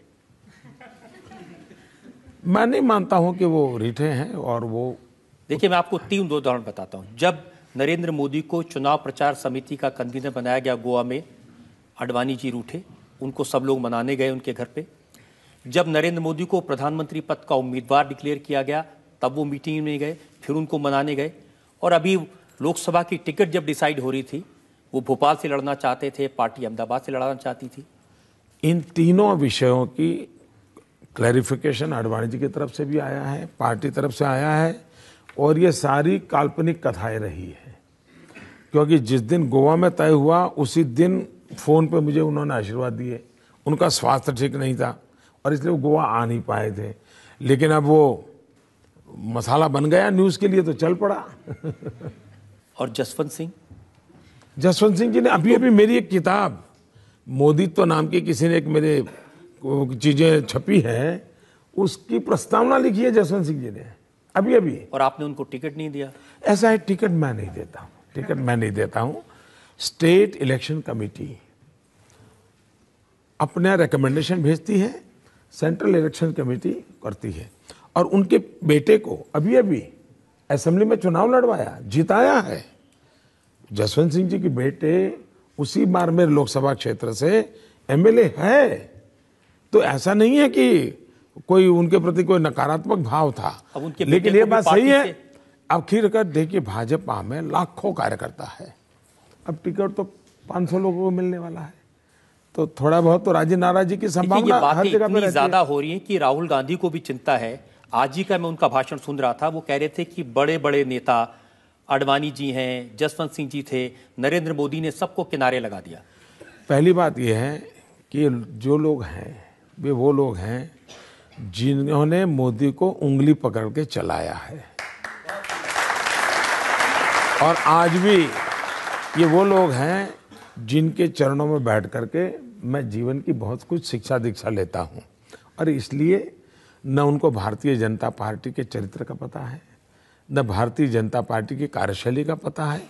मैं नहीं मानता हूँ कि वो रीठे हैं और वो देखिए मैं आपको तीन दो उदाहरण बताता हूँ। जब नरेंद्र मोदी को चुनाव प्रचार समिति का कन्वीनर बनाया गया गोवा में अडवाणी जी रूठे उनको सब लोग मनाने गए उनके घर पे। जब नरेंद्र मोदी को प्रधानमंत्री पद का उम्मीदवार डिक्लेयर किया गया तब वो मीटिंग में गए फिर उनको मनाने गए। और अभी लोकसभा की टिकट जब डिसाइड हो रही थी वो भोपाल से लड़ना चाहते थे पार्टी अहमदाबाद से लड़ना चाहती थी। इन तीनों विषयों की क्लैरिफिकेशन आडवाणी जी की तरफ़ से भी आया है पार्टी तरफ़ से आया है और ये सारी काल्पनिक कथाएँ रही है। क्योंकि जिस दिन गोवा में तय हुआ उसी दिन फ़ोन पे मुझे उन्होंने आशीर्वाद दिए। उनका स्वास्थ्य ठीक नहीं था और इसलिए वो गोवा आ नहीं पाए थे। लेकिन अब वो मसाला बन गया न्यूज़ के लिए तो चल पड़ा। और जसवंत सिंह? जसवंत सिंह जी ने अभी अभी मेरी एक किताब मोदित्व नाम की किसी ने एक मेरे चीज़ें छपी है उसकी प्रस्तावना लिखी है जसवंत सिंह जी ने अभी अभी। और आपने उनको टिकट नहीं दिया? ऐसा है टिकट मैं नहीं देता हूँ टिकट मैं नहीं देता हूँ। स्टेट इलेक्शन कमेटी अपना रिकमेंडेशन भेजती है सेंट्रल इलेक्शन कमेटी करती है। और उनके बेटे को अभी अभी असेंबली में चुनाव लड़वाया जिताया है। जसवंत सिंह जी के बेटे उसी बार मेरे लोकसभा क्षेत्र से एमएलए है। तो ऐसा नहीं है कि कोई उनके प्रति कोई नकारात्मक भाव था। अब उनके लेकिन ये बात सही है। आखिरकार देखिए भाजपा में लाखों कार्यकर्ता है। अब टिकट तो 500 लोगों को मिलने वाला है। तो थोड़ा बहुत तो राज़ी नाराजी की संभावना हर जगह पे ज़्यादा हो रही है कि राहुल गांधी को भी चिंता है। आज ही का मैं उनका भाषण सुन रहा था वो कह रहे थे कि बड़े बड़े नेता अडवाणी जी हैं, जसवंत सिंह जी थे, नरेंद्र मोदी ने सबको किनारे लगा दिया। पहली बात यह है कि जो लोग हैं, वे वो लोग हैं जिन्होंने मोदी को उंगली पकड़ के चलाया है। और आज भी ये वो लोग हैं जिनके चरणों में बैठ करके मैं जीवन की बहुत कुछ शिक्षा दीक्षा लेता हूँ। और इसलिए न उनको भारतीय जनता पार्टी के चरित्र का पता है न भारतीय जनता पार्टी की कार्यशैली का पता है।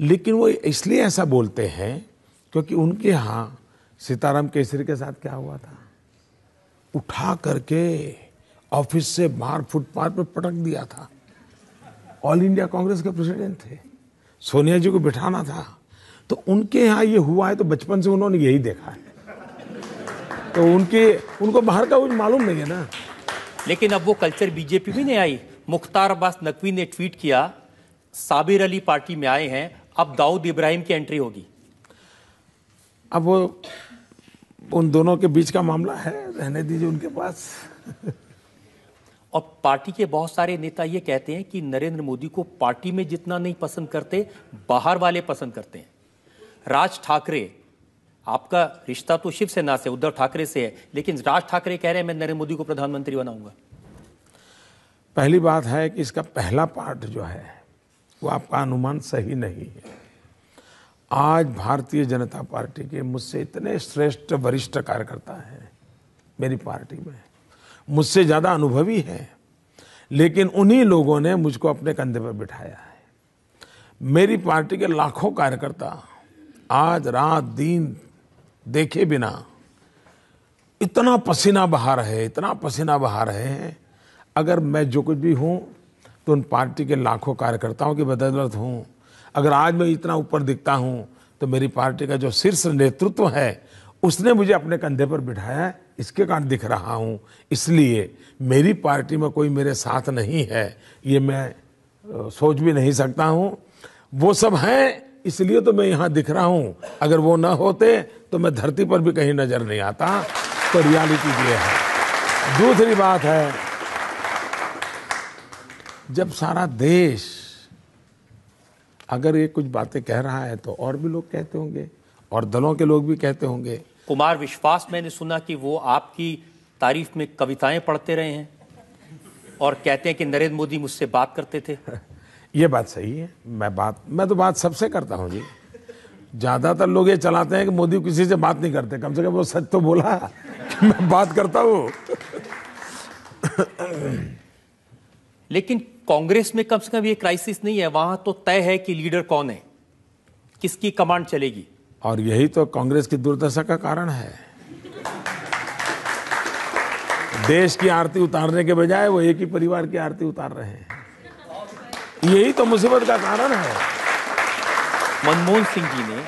लेकिन वो इसलिए ऐसा बोलते हैं क्योंकि उनके यहाँ सीताराम केसरी के साथ क्या हुआ था? उठा करके ऑफ़िस से बाहर फुटपाथ पर पटक दिया था। ऑल इंडिया कांग्रेस के प्रेसिडेंट थे। सोनिया जी को बिठाना था। तो उनके यहाँ ये हुआ है तो बचपन से उन्होंने यही देखा है। तो उनके, उनको बाहर का कुछ मालूम नहीं है ना। लेकिन अब वो कल्चर बीजेपी भी नहीं आई। मुख्तार अब्बास नकवी ने ट्वीट किया साबिर अली पार्टी में आए हैं अब दाऊद इब्राहिम की एंट्री होगी। अब वो उन दोनों के बीच का मामला है रहने दीजिए उनके पास। और पार्टी के बहुत सारे नेता ये कहते हैं कि नरेंद्र मोदी को पार्टी में जितना नहीं पसंद करते बाहर वाले पसंद करते हैं। राज ठाकरे आपका रिश्ता तो शिवसेना से उद्धव ठाकरे से है लेकिन राज ठाकरे कह रहे हैं मैं नरेंद्र मोदी को प्रधानमंत्री बनाऊँगा। पहली बात है कि इसका पहला पार्ट जो है, वो आपका अनुमान सही नहीं है। आज भारतीय जनता पार्टी के मुझसे इतने श्रेष्ठ वरिष्ठ कार्यकर्ता हैं मेरी पार्टी में। मुझसे ज़्यादा अनुभवी हैं, लेकिन उन्हीं लोगों ने मुझको अपने कंधे पर बिठाया है। मेरी पार्टी के लाखों कार्यकर्ता आज रात दिन देखे बिना इतना पसीना बहा रहे इतना पसीना बहा रहे हैं अगर मैं जो कुछ भी हूँ तो उन पार्टी के लाखों कार्यकर्ताओं की बदौलत हूँ। अगर आज मैं इतना ऊपर दिखता हूँ तो मेरी पार्टी का जो शीर्ष नेतृत्व है, उसने मुझे अपने कंधे पर बिठाया, इसके कारण दिख रहा हूँ। इसलिए मेरी पार्टी में कोई मेरे साथ नहीं है, ये मैं सोच भी नहीं सकता हूँ। वो सब हैं, इसलिए तो मैं यहाँ दिख रहा हूँ। अगर वो ना होते तो मैं धरती पर भी कहीं नज़र नहीं आता। तो रियलिटी ये है। दूसरी बात है जब सारा देश अगर ये कुछ बातें कह रहा है तो और भी लोग कहते होंगे और दलों के लोग भी कहते होंगे। कुमार विश्वास मैंने सुना कि वो आपकी तारीफ़ में कविताएँ पढ़ते रहे हैं और कहते हैं कि नरेंद्र मोदी मुझसे बात करते थे। *laughs* ये बात सही है। मैं बात मैं तो बात सबसे करता हूँ जी। ज़्यादातर लोग ये चलाते हैं कि मोदी किसी से बात नहीं करते। कम से कम वो सच तो बोला कि मैं बात करता हूँ। लेकिन कांग्रेस में कम से कम ये क्राइसिस नहीं है वहाँ तो तय है कि लीडर कौन है किसकी कमांड चलेगी। और यही तो कांग्रेस की दुर्दशा का कारण है। देश की आरती उतारने के बजाय वो एक ही परिवार की आरती उतार रहे हैं। यही तो मुसीबत का कारण है। मनमोहन सिंह जी ने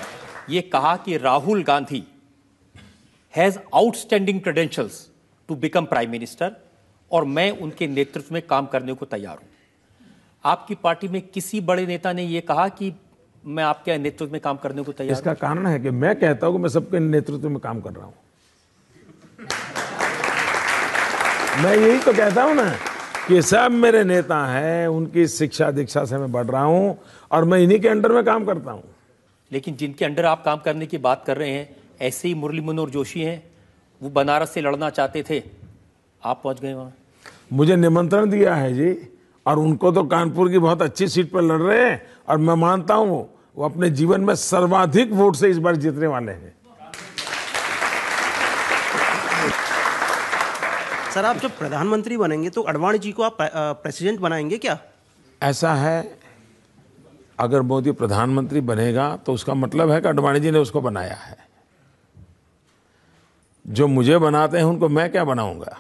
ये कहा कि Rahul Gandhi has outstanding credentials to become prime minister और मैं उनके नेतृत्व में काम करने को तैयार हूँ। आपकी पार्टी में किसी बड़े नेता ने यह कहा कि मैं आपके नेतृत्व में काम करने को तैयार इसका कारण है कि मैं कहता हूँ कि मैं सबके नेतृत्व में काम कर रहा हूँ। मैं यही तो कहता हूँ ना कि सब मेरे नेता हैं उनकी शिक्षा दीक्षा से मैं बढ़ रहा हूँ और मैं इन्हीं के अंडर में काम करता हूँ। लेकिन जिनके अंडर आप काम करने की बात कर रहे हैं ऐसे ही मुरली मनोहर जोशी हैं वो बनारस से लड़ना चाहते थे। आप पहुँच गए वहाँ। मुझे निमंत्रण दिया है जी और उनको तो कानपुर की बहुत अच्छी सीट पर लड़ रहे हैं। और मैं मानता हूँ वो अपने जीवन में सर्वाधिक वोट से इस बार जीतने वाले हैं। सर आप जब प्रधानमंत्री बनेंगे तो अडवाणी जी को आप प्रेसिडेंट बनाएँगे क्या? ऐसा है अगर मोदी प्रधानमंत्री बनेगा तो उसका मतलब है कि अडवाणी जी ने उसको बनाया है। जो मुझे बनाते हैं उनको मैं क्या बनाऊँगा?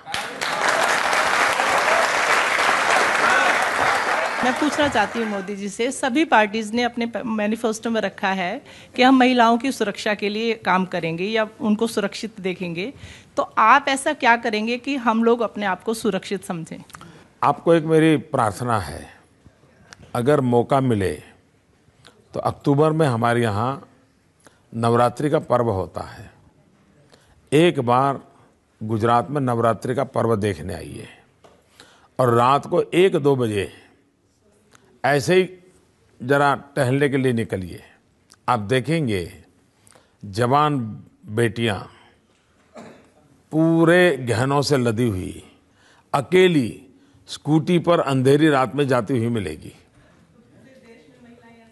मैं पूछना चाहती हूँ मोदी जी से, सभी पार्टीज़ ने अपने मैनिफेस्टो में रखा है कि हम महिलाओं की सुरक्षा के लिए काम करेंगे या उनको सुरक्षित देखेंगे। तो आप ऐसा क्या करेंगे कि हम लोग अपने आप को सुरक्षित समझें? आपको एक मेरी प्रार्थना है। अगर मौका मिले तो अक्टूबर में हमारे यहाँ नवरात्रि का पर्व होता है। एक बार गुजरात में नवरात्रि का पर्व देखने आइए और रात को एक दो बजे ऐसे ही जरा टहलने के लिए निकलिए। आप देखेंगे जवान बेटियाँ पूरे गहनों से लदी हुई, अकेली स्कूटी पर अंधेरी रात में जाती हुई मिलेगी।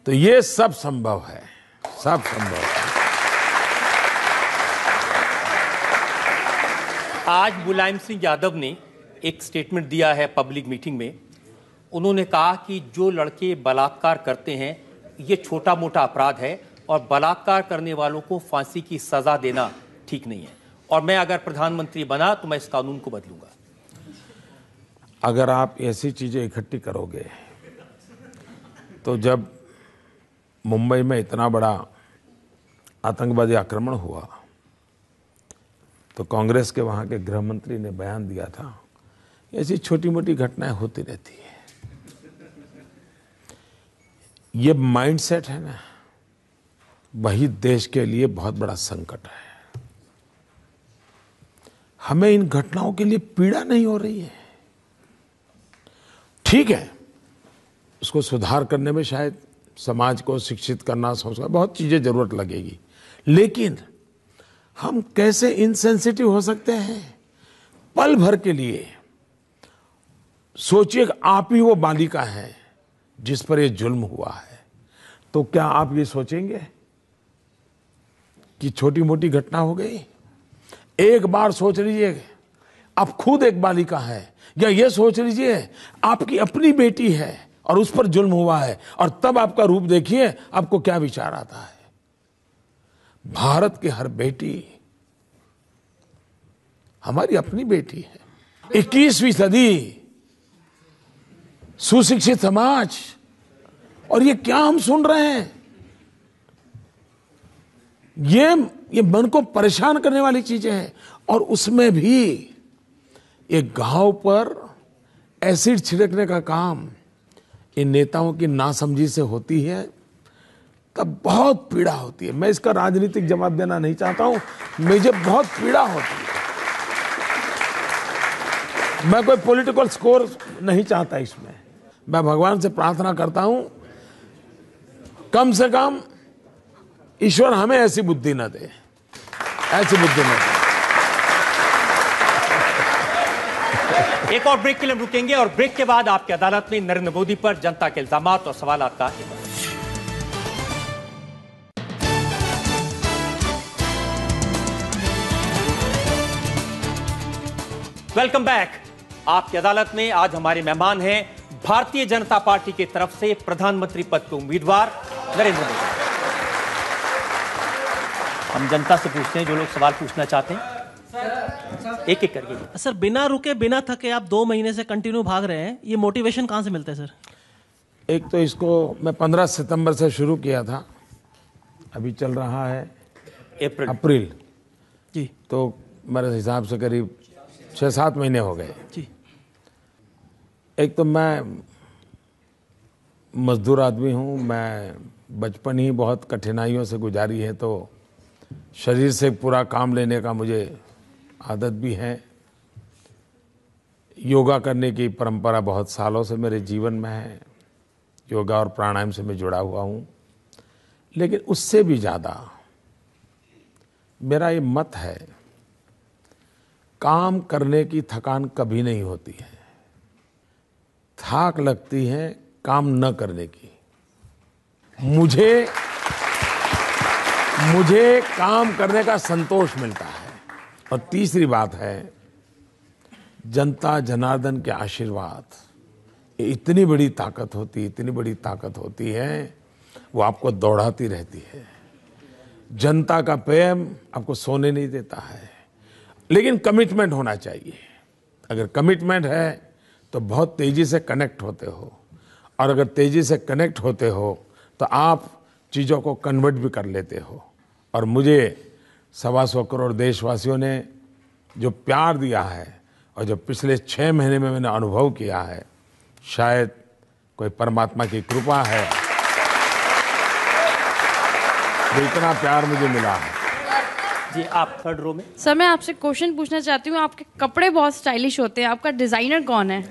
तो ये सब संभव है, सब संभव है। आज मुलायम सिंह यादव ने एक स्टेटमेंट दिया है पब्लिक मीटिंग में। उन्होंने कहा कि जो लड़के बलात्कार करते हैं, ये छोटा मोटा अपराध है और बलात्कार करने वालों को फांसी की सजा देना ठीक नहीं है। और मैं अगर प्रधानमंत्री बना तो मैं इस कानून को बदलूँगा। अगर आप ऐसी चीज़ें इकट्ठी करोगे तो जब मुंबई में इतना बड़ा आतंकवादी आक्रमण हुआ तो कांग्रेस के वहाँ के गृह मंत्री ने बयान दिया था, ऐसी छोटी मोटी घटनाएँ होती रहती है। ये माइंडसेट है ना, वही देश के लिए बहुत बड़ा संकट है। हमें इन घटनाओं के लिए पीड़ा नहीं हो रही है। ठीक है, उसको सुधार करने में शायद समाज को शिक्षित करना, संस्कार, बहुत चीज़ें ज़रूरत लगेगी। लेकिन हम कैसे इनसेंसिटिव हो सकते हैं? पल भर के लिए। सोचिए आप ही वो बालिका है। जिस पर यह जुल्म हुआ है तो क्या आप ये सोचेंगे कि छोटी मोटी घटना हो गई? एक बार सोच लीजिए, आप खुद एक बालिका है, या ये सोच लीजिए, आपकी अपनी बेटी है और उस पर जुल्म हुआ है, और तब आपका रूप देखिए, आपको क्या विचार आता है? भारत की हर बेटी, हमारी अपनी बेटी है। इक्कीसवीं सदी सुशिक्षित समाज। और ये क्या हम सुन रहे हैं? ये ये मन को परेशान करने वाली चीज़ें हैं। और उसमें भी एक गाँव पर एसिड छिड़कने का काम इन नेताओं की नासमझी से होती है। तब बहुत पीड़ा होती है। मैं इसका राजनीतिक जवाब देना नहीं चाहता हूँ। मुझे बहुत पीड़ा होती है। मैं कोई पॉलिटिकल स्कोर नहीं चाहता इसमें। मैं भगवान से प्रार्थना करता हूँ, कम से कम ईश्वर हमें ऐसी बुद्धि न दे। ऐसी बुद्धि न दे। एक और ब्रेक के लिए रुकेंगे और ब्रेक के बाद आपकी अदालत में नरेंद्र मोदी पर जनता के इल्ज़ाम और सवाल का वेलकम बैक। आपकी अदालत में आज हमारे मेहमान हैं भारतीय जनता पार्टी की तरफ़ से प्रधानमंत्री पद के उम्मीदवार नरेंद्र मोदी। हम जनता से पूछते हैं जो लोग सवाल पूछना चाहते हैं। एक एक करके। सर बिना रुके बिना थके आप दो महीने से कंटिन्यू भाग रहे हैं। ये मोटिवेशन कहाँ से मिलता है सर? एक तो इसको मैं पंद्रह सितंबर से शुरू किया था। अभी चल रहा है। अप्रैल। अप्रैल। जी। तो मेरे हिसाब से करीब छः सात महीने हो गए। जी। एक तो मैं मजदूर आदमी हूँ, मैं बचपन ही बहुत कठिनाइयों से गुजारी है तो शरीर से पूरा काम लेने का मुझे आदत भी है। योगा करने की परंपरा बहुत सालों से मेरे जीवन में है, योगा और प्राणायाम से मैं जुड़ा हुआ हूँ, लेकिन उससे भी ज़्यादा मेरा ये मत है, काम करने की थकान कभी नहीं होती है। थाक लगती है काम न करने की। मुझे मुझे काम करने का संतोष मिलता है। और तीसरी बात है, जनता जनार्दन के आशीर्वाद। इतनी बड़ी ताकत होती, इतनी बड़ी ताकत होती है, वो आपको दौड़ाती रहती है। जनता का प्रेम आपको सोने नहीं देता है। लेकिन कमिटमेंट होना चाहिए। अगर कमिटमेंट है तो बहुत तेज़ी से कनेक्ट होते हो। और अगर तेज़ी से कनेक्ट होते हो तो आप चीज़ों को कन्वर्ट भी कर लेते हो। और मुझे सवा सौ करोड़ देशवासियों ने जो प्यार दिया है और जो पिछले छः महीने में मैंने अनुभव किया है, शायद कोई परमात्मा की कृपा है। तो इतना प्यार मुझे मिला है। जी आप थर्ड रो में। सर मैं आपसे क्वेश्चन पूछना चाहती हूँ आपके कपड़े बहुत स्टाइलिश होते हैं आपका डिज़ाइनर कौन है?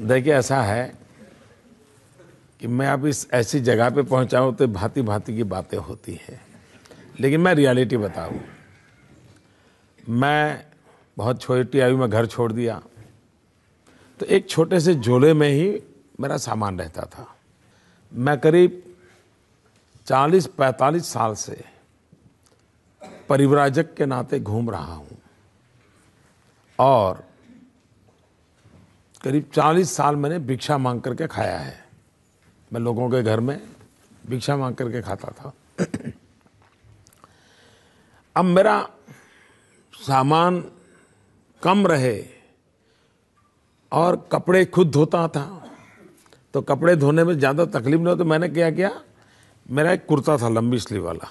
देखिए ऐसा है कि मैं अब इस ऐसी जगह पे पहुँचा हूँ तो भांति भांति की बातें होती है। लेकिन मैं रियलिटी बताऊँ। मैं बहुत छोटी आयु में घर छोड़ दिया। तो एक छोटे से झोले में ही मेरा सामान रहता था। मैं करीब 40-45 साल से परिव्राजक के नाते घूम रहा हूँ। और करीब 40 साल मैंने भिक्षा मांग करके खाया है। मैं लोगों के घर में भिक्षा मांग करके खाता था। अब मेरा सामान कम रहे और कपड़े खुद धोता था तो कपड़े धोने में ज़्यादा तकलीफ़ नहीं हो तो मैंने क्या किया, मेरा एक कुर्ता था लंबी स्लीव वाला।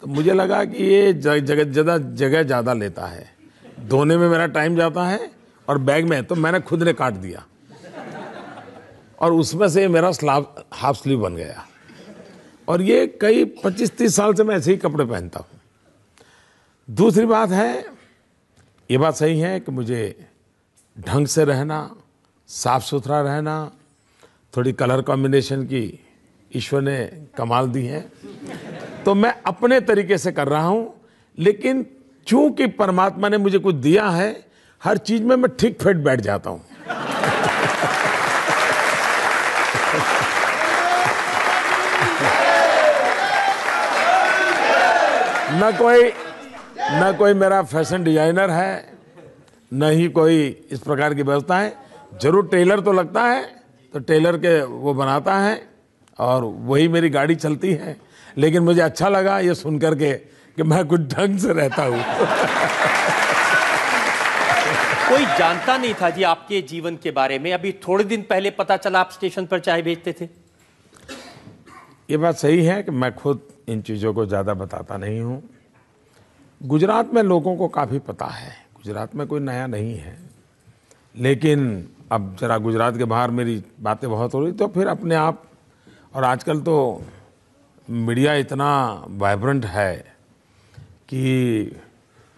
तो मुझे लगा कि ये जगह ज़्यादा जगह ज़्यादा लेता है। धोने में मेरा टाइम जाता है और बैग में तो मैंने खुद ने काट दिया। और उसमें से मेरा स्लाब हाफ़ स्लीव बन गया। और ये कई 25-30 साल से मैं ऐसे ही कपड़े पहनता हूँ। दूसरी बात है ये बात सही है कि मुझे ढंग से रहना साफ़ सुथरा रहना, थोड़ी कलर कॉम्बिनेशन की ईश्वर ने कमाल दी है। तो मैं अपने तरीके से कर रहा हूँ, लेकिन चूँकि परमात्मा ने मुझे कुछ दिया है, हर चीज़ में मैं ठीक फिट बैठ जाता हूँ। *laughs* न कोई न कोई मेरा फ़ैशन डिज़ाइनर है न ही कोई इस प्रकार की व्यवस्था है ज़रूर टेलर तो लगता है तो टेलर के वो बनाता है और वही मेरी गाड़ी चलती है। लेकिन मुझे अच्छा लगा ये सुन करके कि मैं कुछ ढंग से रहता हूँ। कोई जानता नहीं था जी आपके जीवन के बारे में। अभी थोड़े दिन पहले पता चला आप स्टेशन पर चाय बेचते थे। ये बात सही है कि मैं खुद इन चीज़ों को ज़्यादा बताता नहीं हूँ। गुजरात में लोगों को काफ़ी पता है। गुजरात में कोई नया नहीं है। लेकिन अब जरा गुजरात के बाहर मेरी बातें बहुत हो रही तो फिर अपने आप, और आजकल तो मीडिया इतना वाइब्रेंट है कि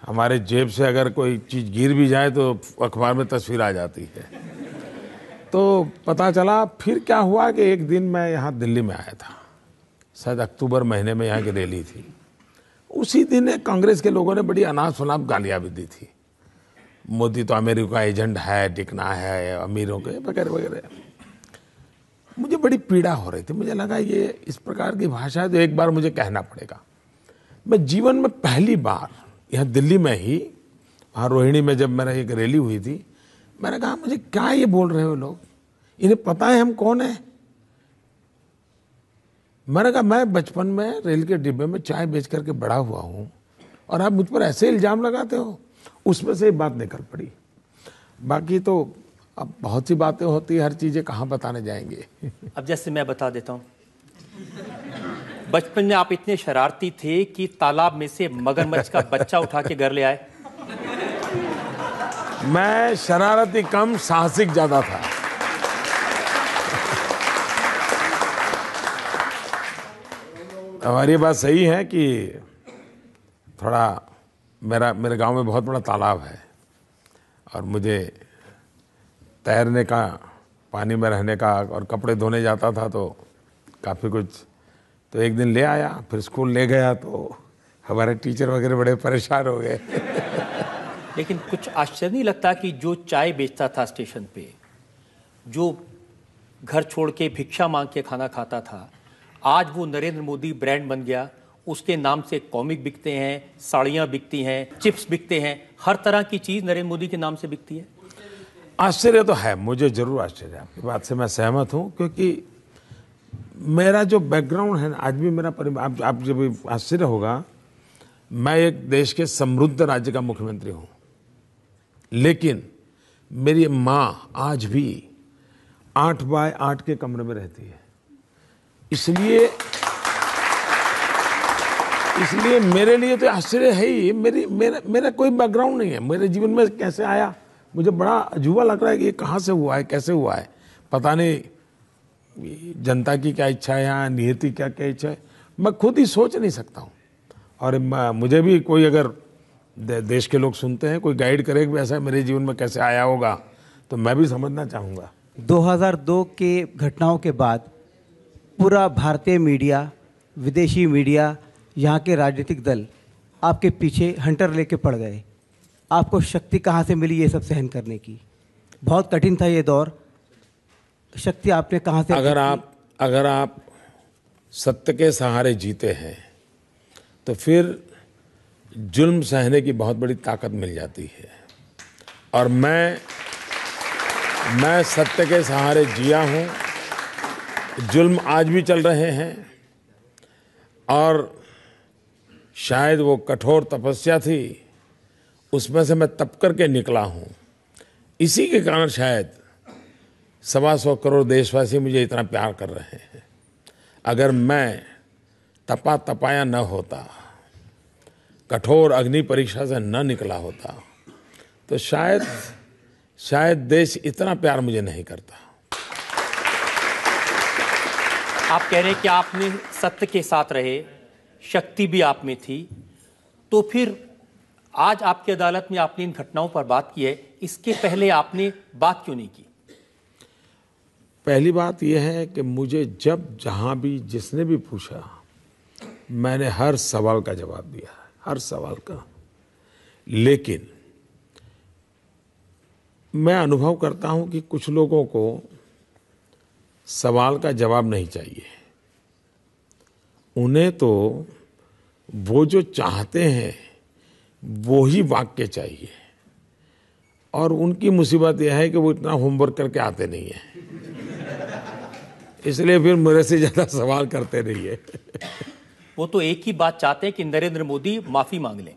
हमारे जेब से अगर कोई चीज़ गिर भी जाए तो अखबार में तस्वीर आ जाती है। तो पता चला फिर क्या हुआ कि एक दिन मैं यहाँ दिल्ली में आया था। शायद अक्टूबर महीने में यहाँ की रैली थी। उसी दिन एक कांग्रेस के लोगों ने बड़ी अनाप शनाप गालियाँ भी दी थी। मोदी तो अमेरिका एजेंट है टिकना है, अमीरों के, वगैरह वगैरह। मुझे बड़ी पीड़ा हो रही थी। मुझे लगा ये इस प्रकार की भाषा है तो एक बार मुझे कहना पड़ेगा। मैं जीवन में पहली बार, यहाँ दिल्ली में ही, वहाँ रोहिणी में जब मेरा एक रैली हुई थी, मैंने कहा, मुझे क्या ये बोल रहे हो लोग? इन्हें पता है हम कौन है? मैंने कहा मैं बचपन में रेल के डिब्बे में चाय बेच करके बड़ा हुआ हूँ और आप मुझ पर ऐसे इल्ज़ाम लगाते हो? उसमें से एक बात निकल पड़ी। बाकी तो अब बहुत सी बातें होती है हर चीज़ें कहाँ बताने जाएँगे। अब जैसे मैं बता देता हूँ। बचपन में आप इतने शरारती थे कि तालाब में से मगरमच्छ का बच्चा उठा के घर ले आए। मैं शरारती कम साहसिक ज़्यादा था। हमारी बात सही है कि थोड़ा मेरा, मेरे गाँव में बहुत बड़ा तालाब है और मुझे तैरने का, पानी में रहने का और कपड़े धोने जाता था तो काफ़ी कुछ तो एक दिन ले आया, फिर स्कूल ले गया तो हमारे टीचर वगैरह बड़े परेशान हो गए। लेकिन कुछ आश्चर्य नहीं लगता कि जो चाय बेचता था स्टेशन पे, जो घर छोड़ के भिक्षा मांग के खाना खाता था आज वो नरेंद्र मोदी ब्रांड बन गया। उसके नाम से कॉमिक बिकते हैं साड़ियाँ बिकती हैं चिप्स बिकते हैं। हर तरह की चीज़ नरेंद्र मोदी के नाम से बिकती है। आश्चर्य तो है मुझे ज़रूर आश्चर्य आपकी बात से मैं सहमत हूँ क्योंकि मेरा जो बैकग्राउंड है आज भी मेरा परिवार आप, आप जब आश्चर्य होगा मैं एक देश के समृद्ध राज्य का मुख्यमंत्री हूँ। लेकिन मेरी माँ आज भी आठ बाय आठ के कमरे में रहती है। इसलिए इसलिए मेरे लिए तो आश्चर्य है ही। मेरी मेरा मेरा कोई बैकग्राउंड नहीं है। मेरे जीवन में कैसे आया? मुझे बड़ा अजूबा लग रहा है कि ये कहाँ से हुआ है कैसे हुआ है? पता नहीं जनता की क्या इच्छा है या नियति क्या क्या इच्छा है? मैं खुद ही सोच नहीं सकता हूँ। और मुझे भी कोई अगर दे, देश के लोग सुनते हैं कोई गाइड करे कि ऐसा मेरे जीवन में कैसे आया होगा तो मैं भी समझना चाहूँगा। 2002 के घटनाओं के बाद पूरा भारतीय मीडिया विदेशी मीडिया यहाँ के राजनीतिक दल आपके पीछे हंटर लेके पड़ गए। आपको शक्ति कहाँ से मिली ये सब सहन करने की? बहुत कठिन था ये दौर। शक्ति आपने कहाँ से अगर आप अगर आप सत्य के सहारे जीते हैं तो फिर जुल्म सहने की बहुत बड़ी ताकत मिल जाती है। और मैं मैं सत्य के सहारे जिया हूँ। जुल्म आज भी चल रहे हैं और शायद वो कठोर तपस्या थी, उसमें से मैं तप करके निकला हूँ। इसी के कारण शायद सवा सौ करोड़ देशवासी मुझे इतना प्यार कर रहे हैं। अगर मैं तपा तपाया न होता, कठोर अग्नि परीक्षा से न निकला होता तो शायद शायद देश इतना प्यार मुझे नहीं करता। आप कह रहे हैं कि आपने सत्य के साथ रहे, शक्ति भी आप में थी तो फिर आज आपकी अदालत में आपने इन घटनाओं पर बात की है, इसके पहले आपने बात क्यों नहीं की? पहली बात यह है कि मुझे जब, जहाँ भी, जिसने भी पूछा, मैंने हर सवाल का जवाब दिया हर सवाल का। लेकिन मैं अनुभव करता हूँ कि कुछ लोगों को सवाल का जवाब नहीं चाहिए। उन्हें तो वो जो चाहते हैं, वो ही वाक्य चाहिए। और उनकी मुसीबत यह है कि वो इतना होमवर्क करके आते नहीं है। इसलिए फिर मेरे से ज़्यादा सवाल करते नहीं है वो तो एक ही बात चाहते हैं कि नरेंद्र मोदी माफ़ी मांग लें।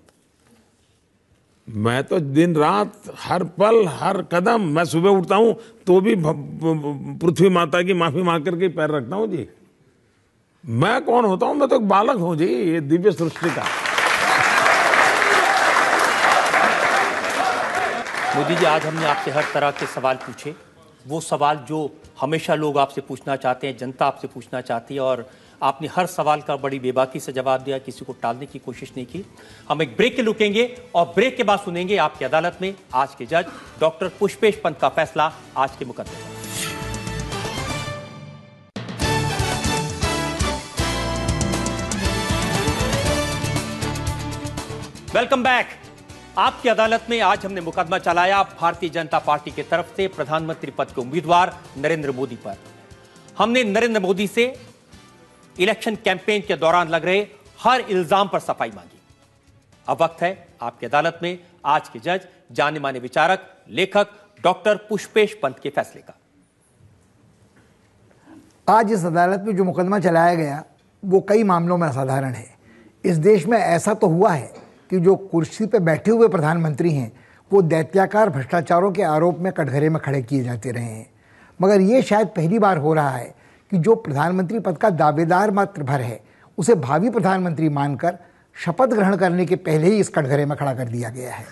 मैं तो दिन रात हर पल, हर कदम, मैं सुबह उठता हूँ तो भी पृथ्वी माता की माफ़ी मांग करके पैर रखता हूँ, जी। मैं कौन होता हूँ? मैं तो एक बालक हूँ, जी, ये दिव्य सृष्टि का। मोदी जी, आज हमने आपसे हर तरह के सवाल पूछे। वो सवाल जो हमेशा लोग आपसे पूछना चाहते हैं, जनता आपसे पूछना चाहती है और आपने हर सवाल का बड़ी बेबाकी से जवाब दिया, किसी को टालने की कोशिश नहीं की। हम एक ब्रेक के रुकेंगे और ब्रेक के बाद सुनेंगे आपकी अदालत में आज के जज, डॉक्टर पुष्पेश पंत का फैसला आज के मुकदमे वेलकम बैक। आपकी अदालत में आज हमने मुकदमा चलाया भारतीय जनता पार्टी की तरफ़ से प्रधानमंत्री पद के उम्मीदवार नरेंद्र मोदी पर। हमने नरेंद्र मोदी से इलेक्शन कैंपेन के दौरान लग रहे हर इल्ज़ाम पर सफ़ाई मांगी। अब वक्त है आपकी अदालत में आज के जज, जाने माने विचारक, लेखक, डॉक्टर पुष्पेश पंत के फैसले का। आज इस अदालत में जो मुकदमा चलाया गया, वो कई मामलों में असाधारण है। इस देश में ऐसा तो हुआ है कि जो कुर्सी पर बैठे हुए प्रधानमंत्री हैं, वो दैत्याकार भ्रष्टाचारों के आरोप में कटघरे में खड़े किए जाते रहे हैं। मगर ये शायद पहली बार हो रहा है कि जो प्रधानमंत्री पद का दावेदार मात्र भर है, उसे भावी प्रधानमंत्री मानकर शपथ ग्रहण करने के पहले ही इस कटघरे में खड़ा कर दिया गया है।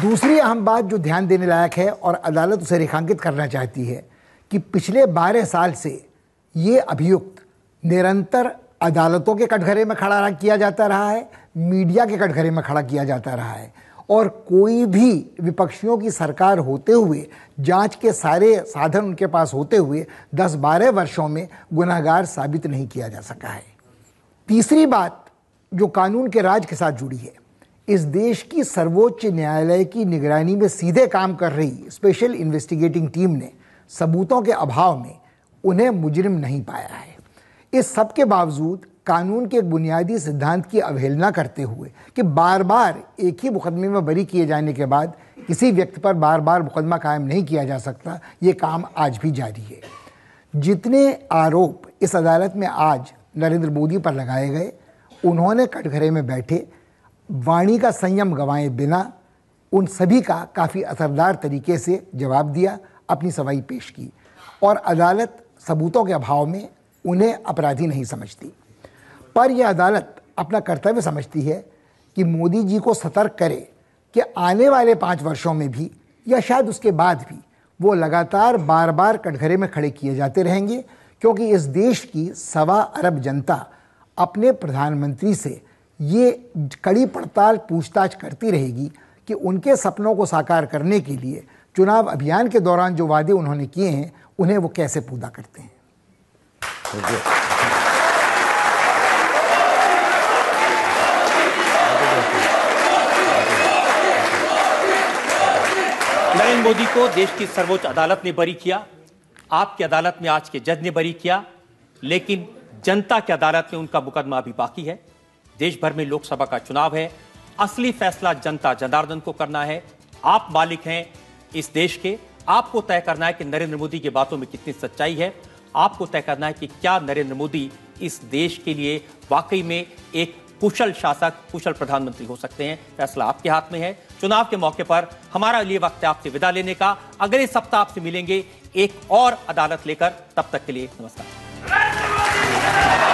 दूसरी अहम बात जो ध्यान देने लायक है और अदालत उसे रेखांकित करना चाहती है, कि पिछले बारह साल से ये अभियुक्त निरंतर अदालतों के कटघरे में खड़ा किया जाता रहा है, मीडिया के कटघरे में खड़ा किया जाता रहा है। और कोई भी विपक्षियों की सरकार होते हुए, जाँच के सारे साधन उनके पास होते हुए 10-12 वर्षों में गुनाहगार साबित नहीं किया जा सका है। तीसरी बात जो कानून के राज के साथ जुड़ी है, इस देश की सर्वोच्च न्यायालय की निगरानी में सीधे काम कर रही स्पेशल इन्वेस्टिगेटिंग टीम ने सबूतों के अभाव में उन्हें मुजरिम नहीं पाया है। इस सब के बावजूद कानून के एक बुनियादी सिद्धांत की अवहेलना करते हुए कि बार बार एक ही मुकदमे में बरी किए जाने के बाद किसी व्यक्ति पर बार बार मुकदमा कायम नहीं किया जा सकता, ये काम आज भी जारी है। जितने आरोप इस अदालत में आज नरेंद्र मोदी पर लगाए गए, उन्होंने कटघरे में बैठे, वाणी का संयम गंवाए बिना उन सभी का काफ़ी असरदार तरीके से जवाब दिया, अपनी सवाई पेश की और अदालत सबूतों के अभाव में उन्हें अपराधी नहीं समझती। पर यह अदालत अपना कर्तव्य समझती है कि मोदी जी को सतर्क करे कि आने वाले पाँच वर्षों में भी या शायद उसके बाद भी वो लगातार बार बार कटघरे में खड़े किए जाते रहेंगे, क्योंकि इस देश की सवा अरब जनता अपने प्रधानमंत्री से ये कड़ी पड़ताल पूछताछ करती रहेगी कि उनके सपनों को साकार करने के लिए चुनाव अभियान के दौरान जो वादे उन्होंने किए हैं, उन्हें वो कैसे पूरा करते हैं। नरेंद्र मोदी को देश की सर्वोच्च अदालत ने बरी किया। आपकी अदालत में आज के जज ने बरी किया, लेकिन जनता की अदालत में उनका मुकदमा अभी बाकी है। देश भर में लोकसभा का चुनाव है। असली फैसला जनता जनार्दन को करना है। आप मालिक हैं इस देश के। आपको तय करना है कि नरेंद्र मोदी की बातों में कितनी सच्चाई है। आपको तय करना है कि क्या नरेंद्र मोदी इस देश के लिए वाकई में एक कुशल शासक, कुशल प्रधानमंत्री हो सकते हैं। फैसला आपके हाथ में है। चुनाव के मौके पर हमारा लिए वक्त है आपसे विदा लेने का। अगले सप्ताह आपसे मिलेंगे एक और अदालत लेकर। तब तक के लिए नमस्कार।